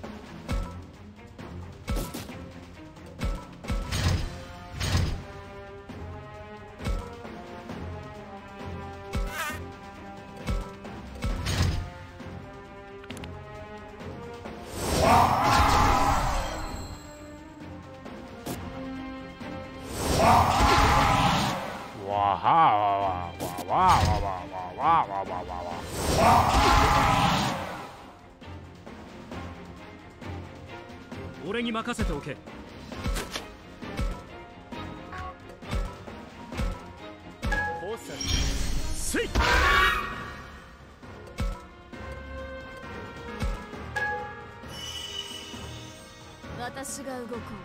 私が動こう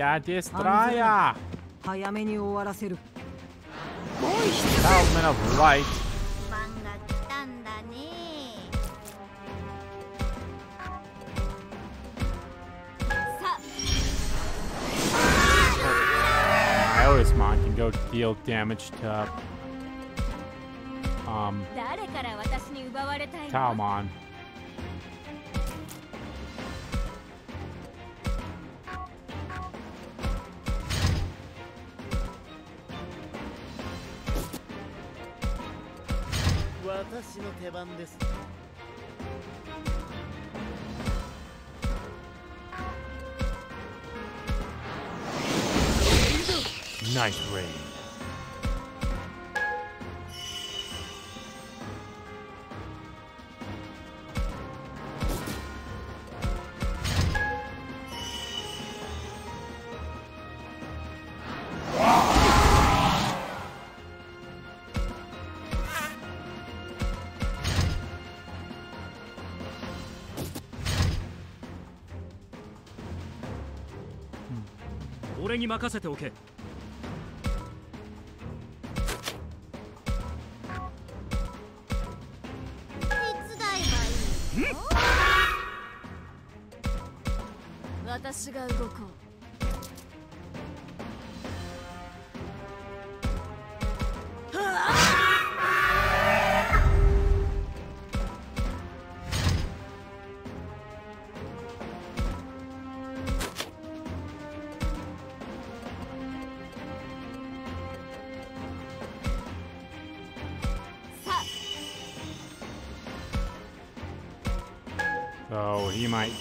Quer destraia! Talisman of Light. Irismon can go deal damage to um, Talmon. 俺に任せておけ。私が動こう。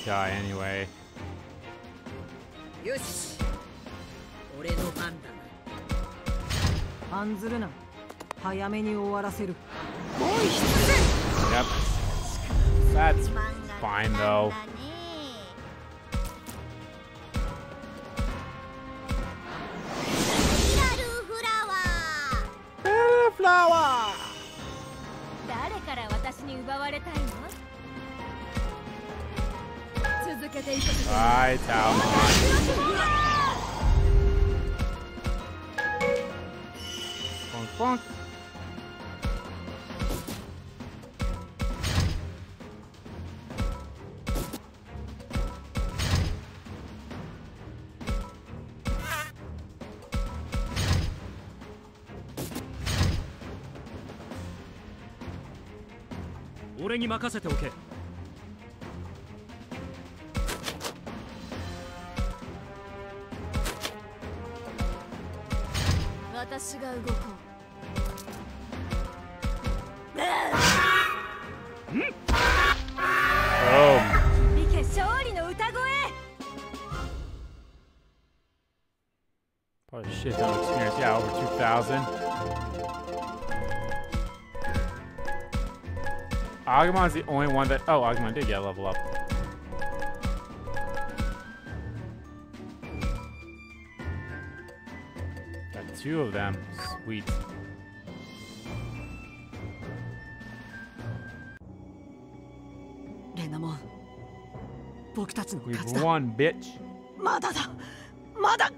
die anyway. 俺に任せておけ。Agumon's the only one that. Oh, Agumon did get a level up. Got two of them. Sweet. レナモン僕たちの勝ち We've だ won, bitch. まだだまだ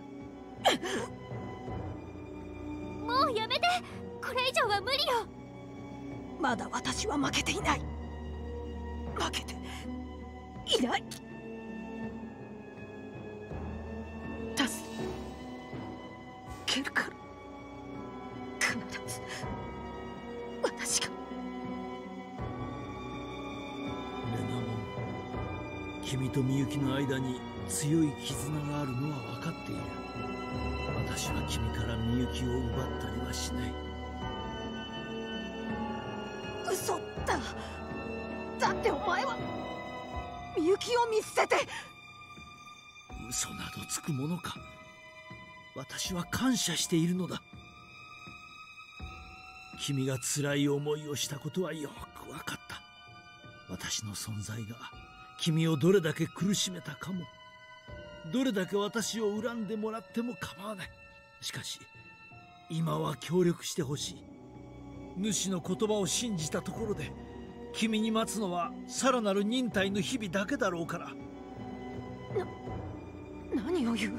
もうやめてこれ以上は無理よまだ私は負けていない 負けて。いない。助けるから。必ず私が。レナモン君とみゆきの間に強い絆があるのは分かっている。私は君からみゆきを奪ったりはしない。みゆきを見捨てて。嘘などつくものか。私は感謝しているのだ。君が辛い思いをしたことはよく分かった。私の存在が君をどれだけ苦しめたかも。どれだけ私を恨んでもらっても構わない。しかし今は協力してほしい。主の言葉を信じたところで君に待つのはさらなる忍耐の日々だけだろうから。何を言う？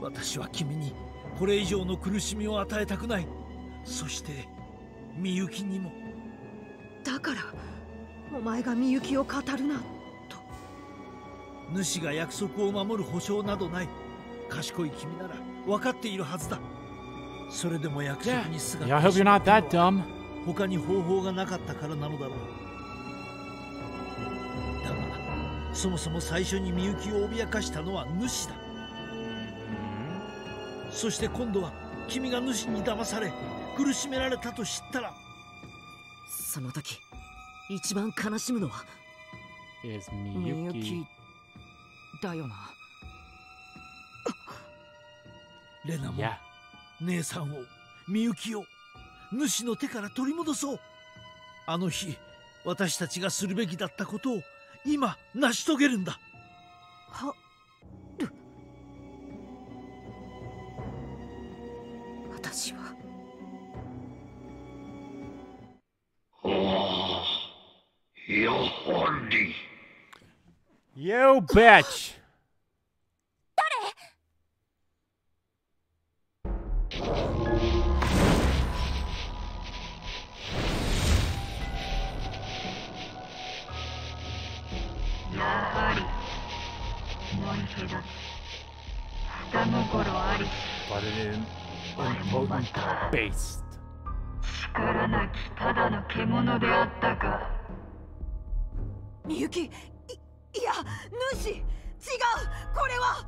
私は君にこれ以上の苦しみを与えたくない。そしてみゆきにも。だからお前がみゆきを語るな主が約束を守る保証などない。賢い君なら分かっているはずだ。それでも約束にすが Yeah, I hope you're not that dumb. 他に方法がなかったからなのだろうだがそもそも最初にみゆきを脅かしたのは主だそして今度は君が主に騙され苦しめられたと知ったらその時一番悲しむのはみゆ.きだよなレナも.姉さんをみゆきを主の手から取り戻そう。あの日私たちがするべきだったことを今成し遂げるんだ。は私は。やはり。You bitch! 心あり。But beast. 力なきただの獣であったか。みゆきいいや主違うこれは。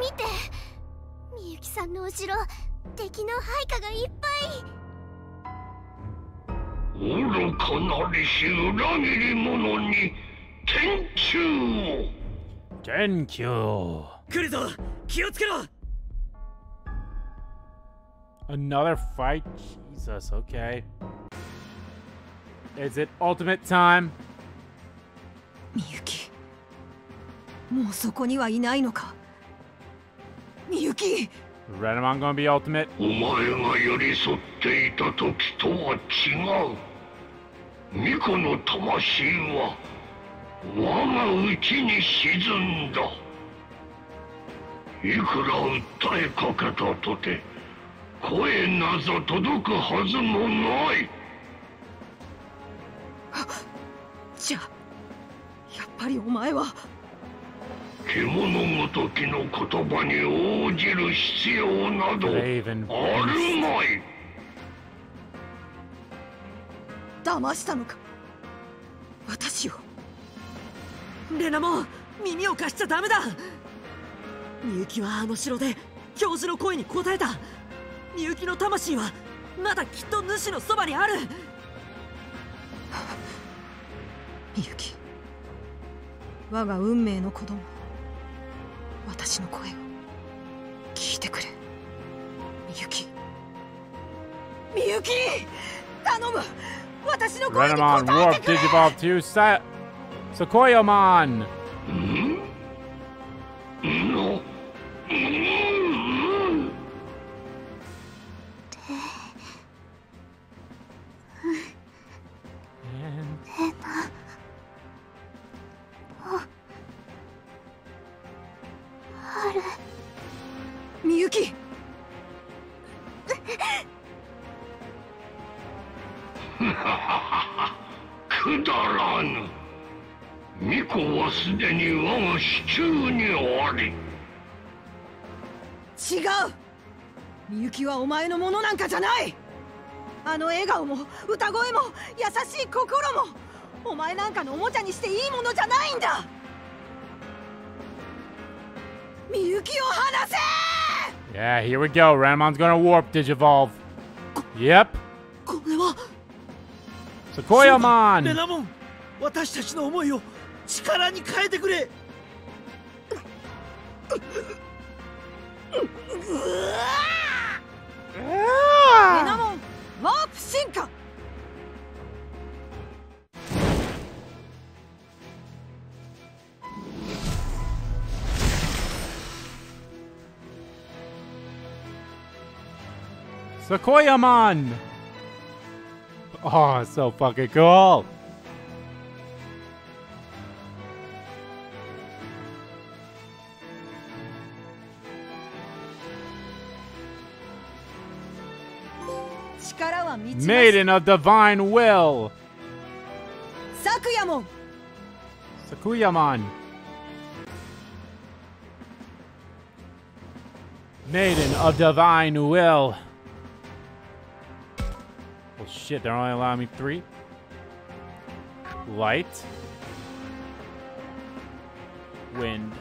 見て。みゆきさんの後ろ敵の配下がいっぱい愚かなりし裏切り者に天誅を Thank you. 来るぞ気をつけろ Another fight? Jesus, okay. Is it ultimate time? みゆきもうそこにはいないのかみゆき Renamon gonna be ultimate? お前が寄り添っていた時とは違う巫女の魂は我が内に沈んだ。いくら訴えかけたとて声なぞ届くはずもない。じゃあやっぱりお前は。獣ごときの言葉に応じる必要などあるまい騙したのか。私を。レナモン耳を貸しちゃダメだ。みゆきはあの城で教授の声に応えた。みゆきの魂はまだきっと主のそばにある。みゆき。我が運命の子供。私の声を。聞いてくれ。みゆき。みゆき！頼む Renamon, Warp, Digivolve 2, Sa Sakuyamon! Miyuki! くだらぬ巫女はすでに我が手中にあり違うみゆきはお前のものなんかじゃないあの笑顔も歌声も優しい心もお前なんかのおもちゃにしていいものじゃないんだみゆきを離せ Yeah, here we go. Ranamon's gonna Warp Digivolve. Yep. これは Sequoiamon! レナモン私たちの思いを力に変えてくれレナモンワープ進化 Sequoiamon! Oh, so fucking cool. Maiden of divine will. Sakuyamon. Sakuyamon. Maiden of divine will. Shit, they're only allowing me three. Light. Wind.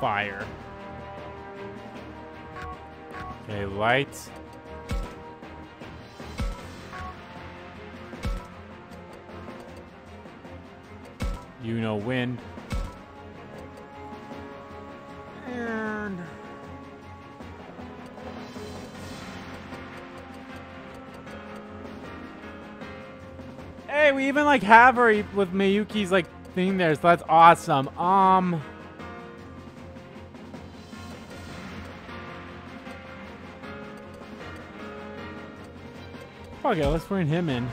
Fire. Okay, light. You know wind. And Hey, we even like have her with Miyuki's like thing there, so that's awesome. Um it, let's bring him in.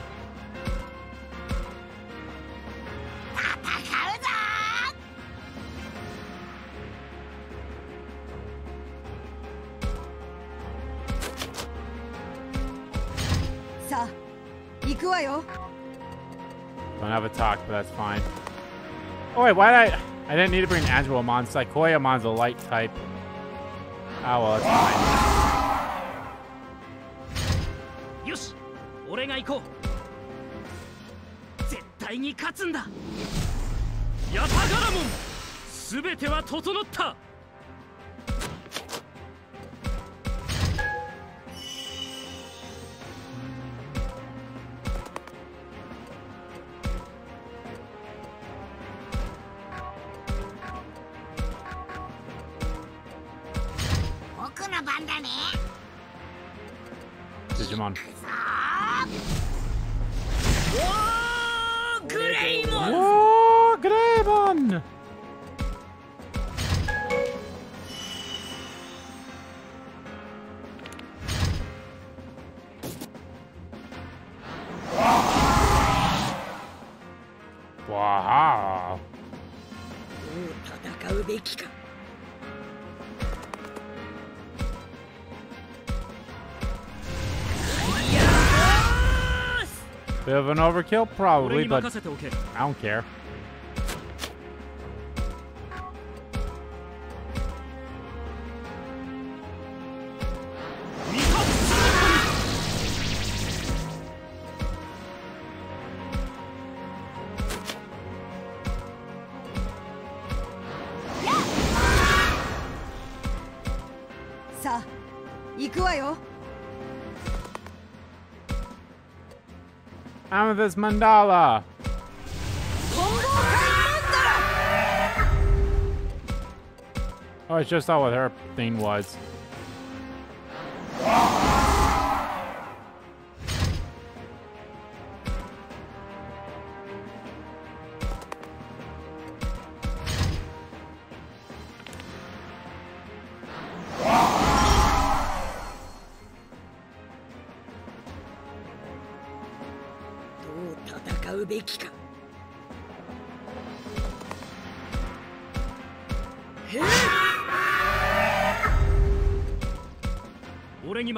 Oh wait, why did I? I didn't need to bring Agilomon. Psychoiamon's a light type. Oh well, it's fine. よし俺が行こう絶対に勝つ Wow. どう戦うべきか Bit of an overkill, 俺 probably, に but 任せておけ I don't care. this mandala. Oh, it's just not what her thing was.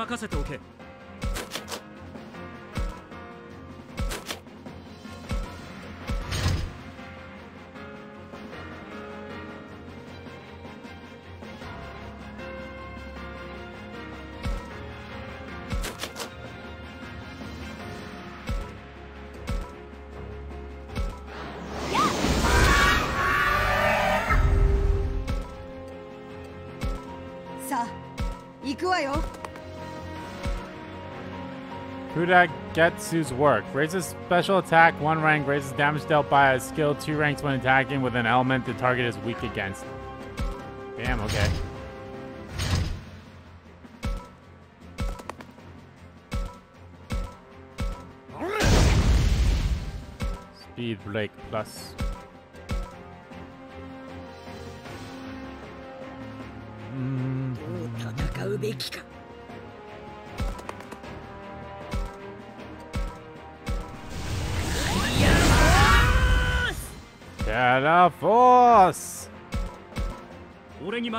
任せて。Getsu's work. Raises special attack one rank, raises damage dealt by a skill two ranks when attacking with an element the target is weak against. Damn, okay. Speed break plus.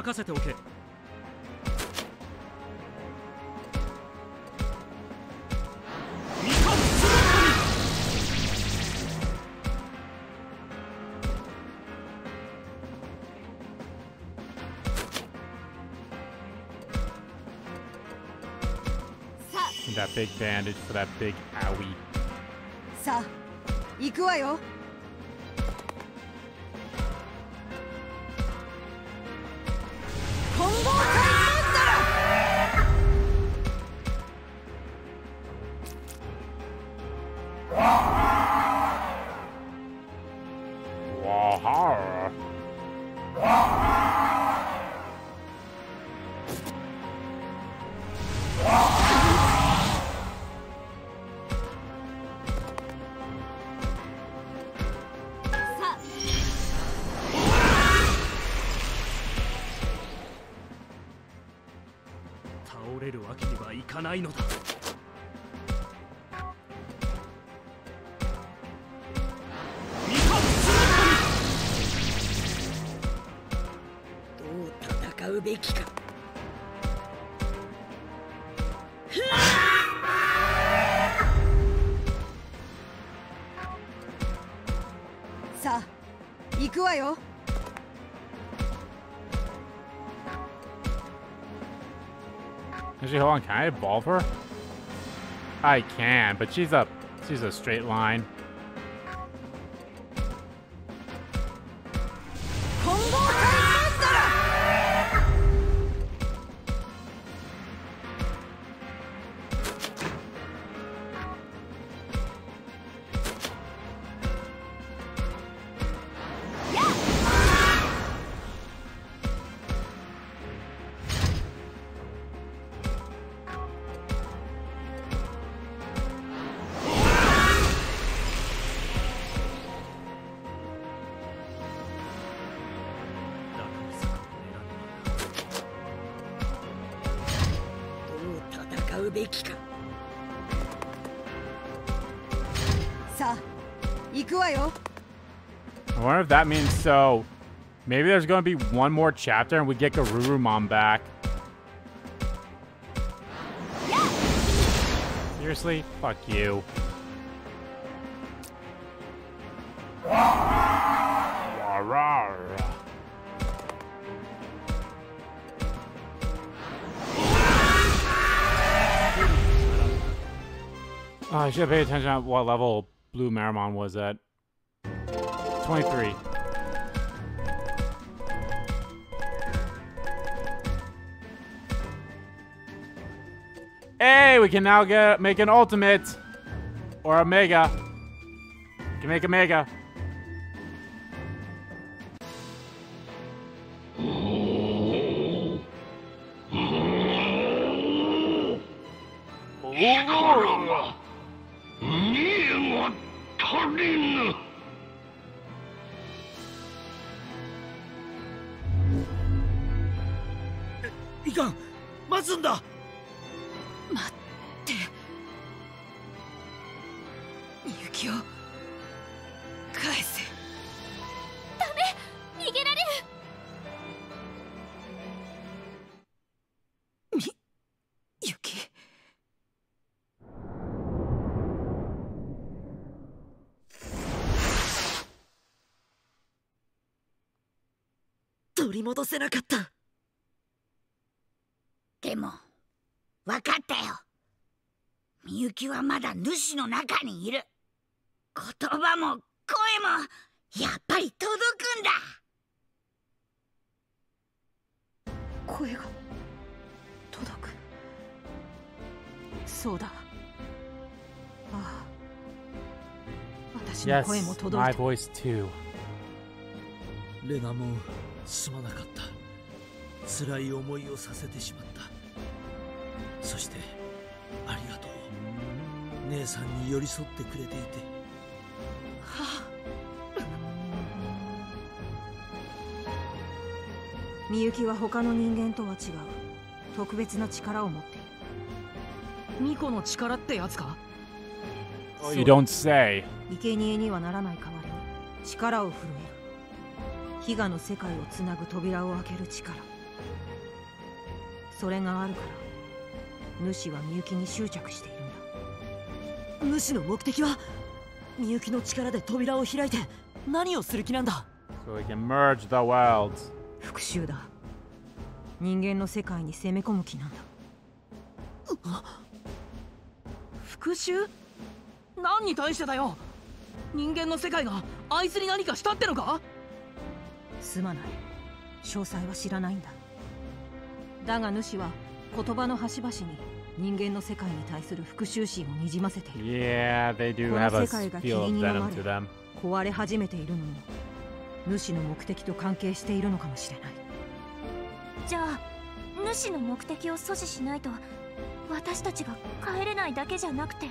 任せておけ。さあ。行くわよ。Can I evolve her? I can, but she's a she's a straight line. So. Maybe there's going to be one more chapter and we get Garurumon back. Seriously? Fuck you. Oh, I should have paid attention at what level Blue Meramon was at. 23. Hey, we can now get make an ultimate or a mega. We can make a mega. 戻せなかった。でも分かったよ。みゆきはまだ主の中にいる。言葉も声もやっぱり届くんだ。声が届く。そうだ。ああ。私の Yes, 声も届いた。Voice too. レナモンすまなかった。辛い思いをさせてしまった。そしてありがとう。姉さんに寄り添ってくれていて。みゆきは他の人間とは違う。特別な力を持っている。ミコの力ってやつか？Oh, you don't say. 生贄にはならない代わりに力を震える悲願の世界をつなぐ扉を開ける力。それがあるから主はみゆきに執着しているんだ。主の目的はみゆきの力で扉を開いて何をする気なんだ？So we can merge the worlds. 復讐だ。人間の世界に攻め込む気なんだ。復讐？何に対してだよ？人間の世界があいつに何かしたってのか？すまない。詳細は知らないんだ。だが主は言葉の端々に人間の世界に対する復讐心をにじませている。Yeah, they do この世界が霧に飲まれ.壊れ始めているのも主の目的と関係しているのかもしれない。じゃあ主の目的を阻止しないと私たちが帰れないだけじゃなくて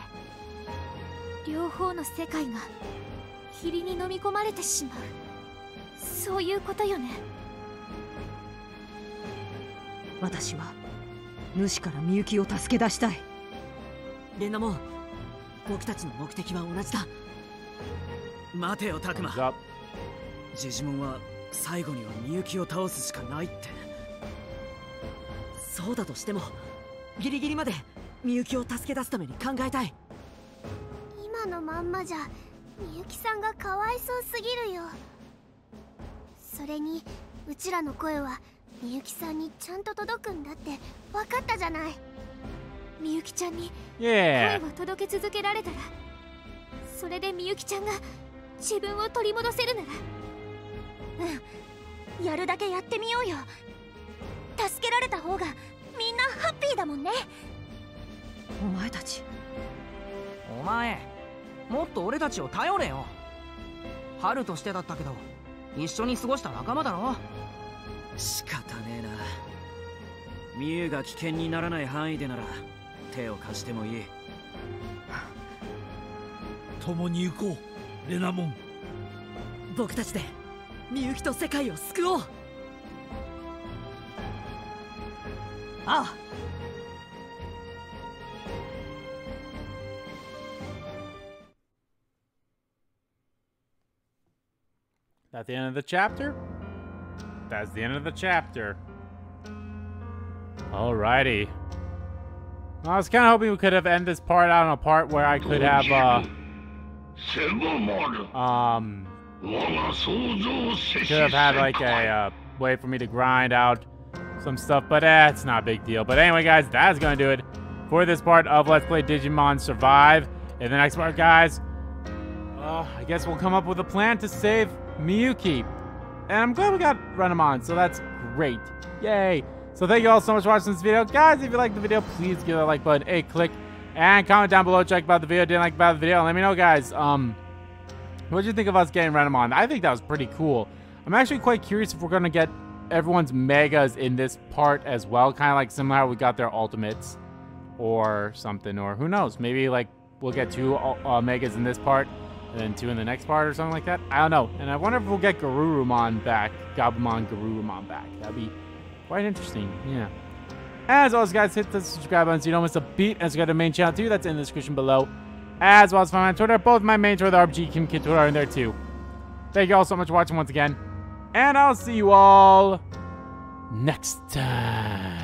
両方の世界が霧に飲み込まれてしまうそういうことよね。私は主からみゆきを助け出したい。レナモン僕たちの目的は同じだ。待てよタクマ?ジジモンは最後にはみゆきを倒すしかないって。そうだとしてもギリギリまでみゆきを助け出すために考えたい。今のまんまじゃみゆきさんがかわいそうすぎるよそれにうちらの声はみゆきさんにちゃんと届くんだって分かったじゃない。みゆきちゃんに声.を届け続けられたらそれでみゆきちゃんが自分を取り戻せるなら。うん。やるだけやってみようよ。助けられた方がみんなハッピーだもんね。お前たち。お前もっと俺たちを頼れよ。春としてだったけど一緒に過ごした仲間だろ。仕方ねえな。みゆが危険にならない範囲でなら手を貸してもいい。共に行こうレナモン。僕たちでみゆきと世界を救おう。ああ That the end of the chapter? That's the end of the chapter. Alrighty. I was kind of hoping we could have ended this part out on a part where I could have, uh... Um... Could have had, like, a uh, way for me to grind out some stuff, but eh, it's not a big deal. But anyway, guys, that's going to do it for this part of Let's Play Digimon Survive. In the next part, guys, uh, I guess we'll come up with a plan to save Miyuki. And I'm glad we got Renamon, so that's great. Yay. So thank you all so much for watching this video. Guys, if you liked the video, please give that like button a click. And comment down below, check about the video, didn't like about the video. Let me know, guys, um, what did you think of us getting Renamon? I think that was pretty cool. I'm actually quite curious if we're going to get everyone's megas in this part as well. Kind of like similar how we got their ultimates or something. Or who knows, maybe like we'll get two uh, megas in this part and then two in the next part or something like that. I don't know. And I wonder if we'll get Garurumon back, Gabumon, Garurumon back. That'd be quite interesting. Yeah. As always, guys, hit the subscribe button so you don't miss a beat. And you got the main channel too, that's in the description below. As well as find my Twitter. Both my main Twitter, RPG Kingdomkid Twitter, are in there too. Thank you all so much for watching once again. And I'll see you all next time.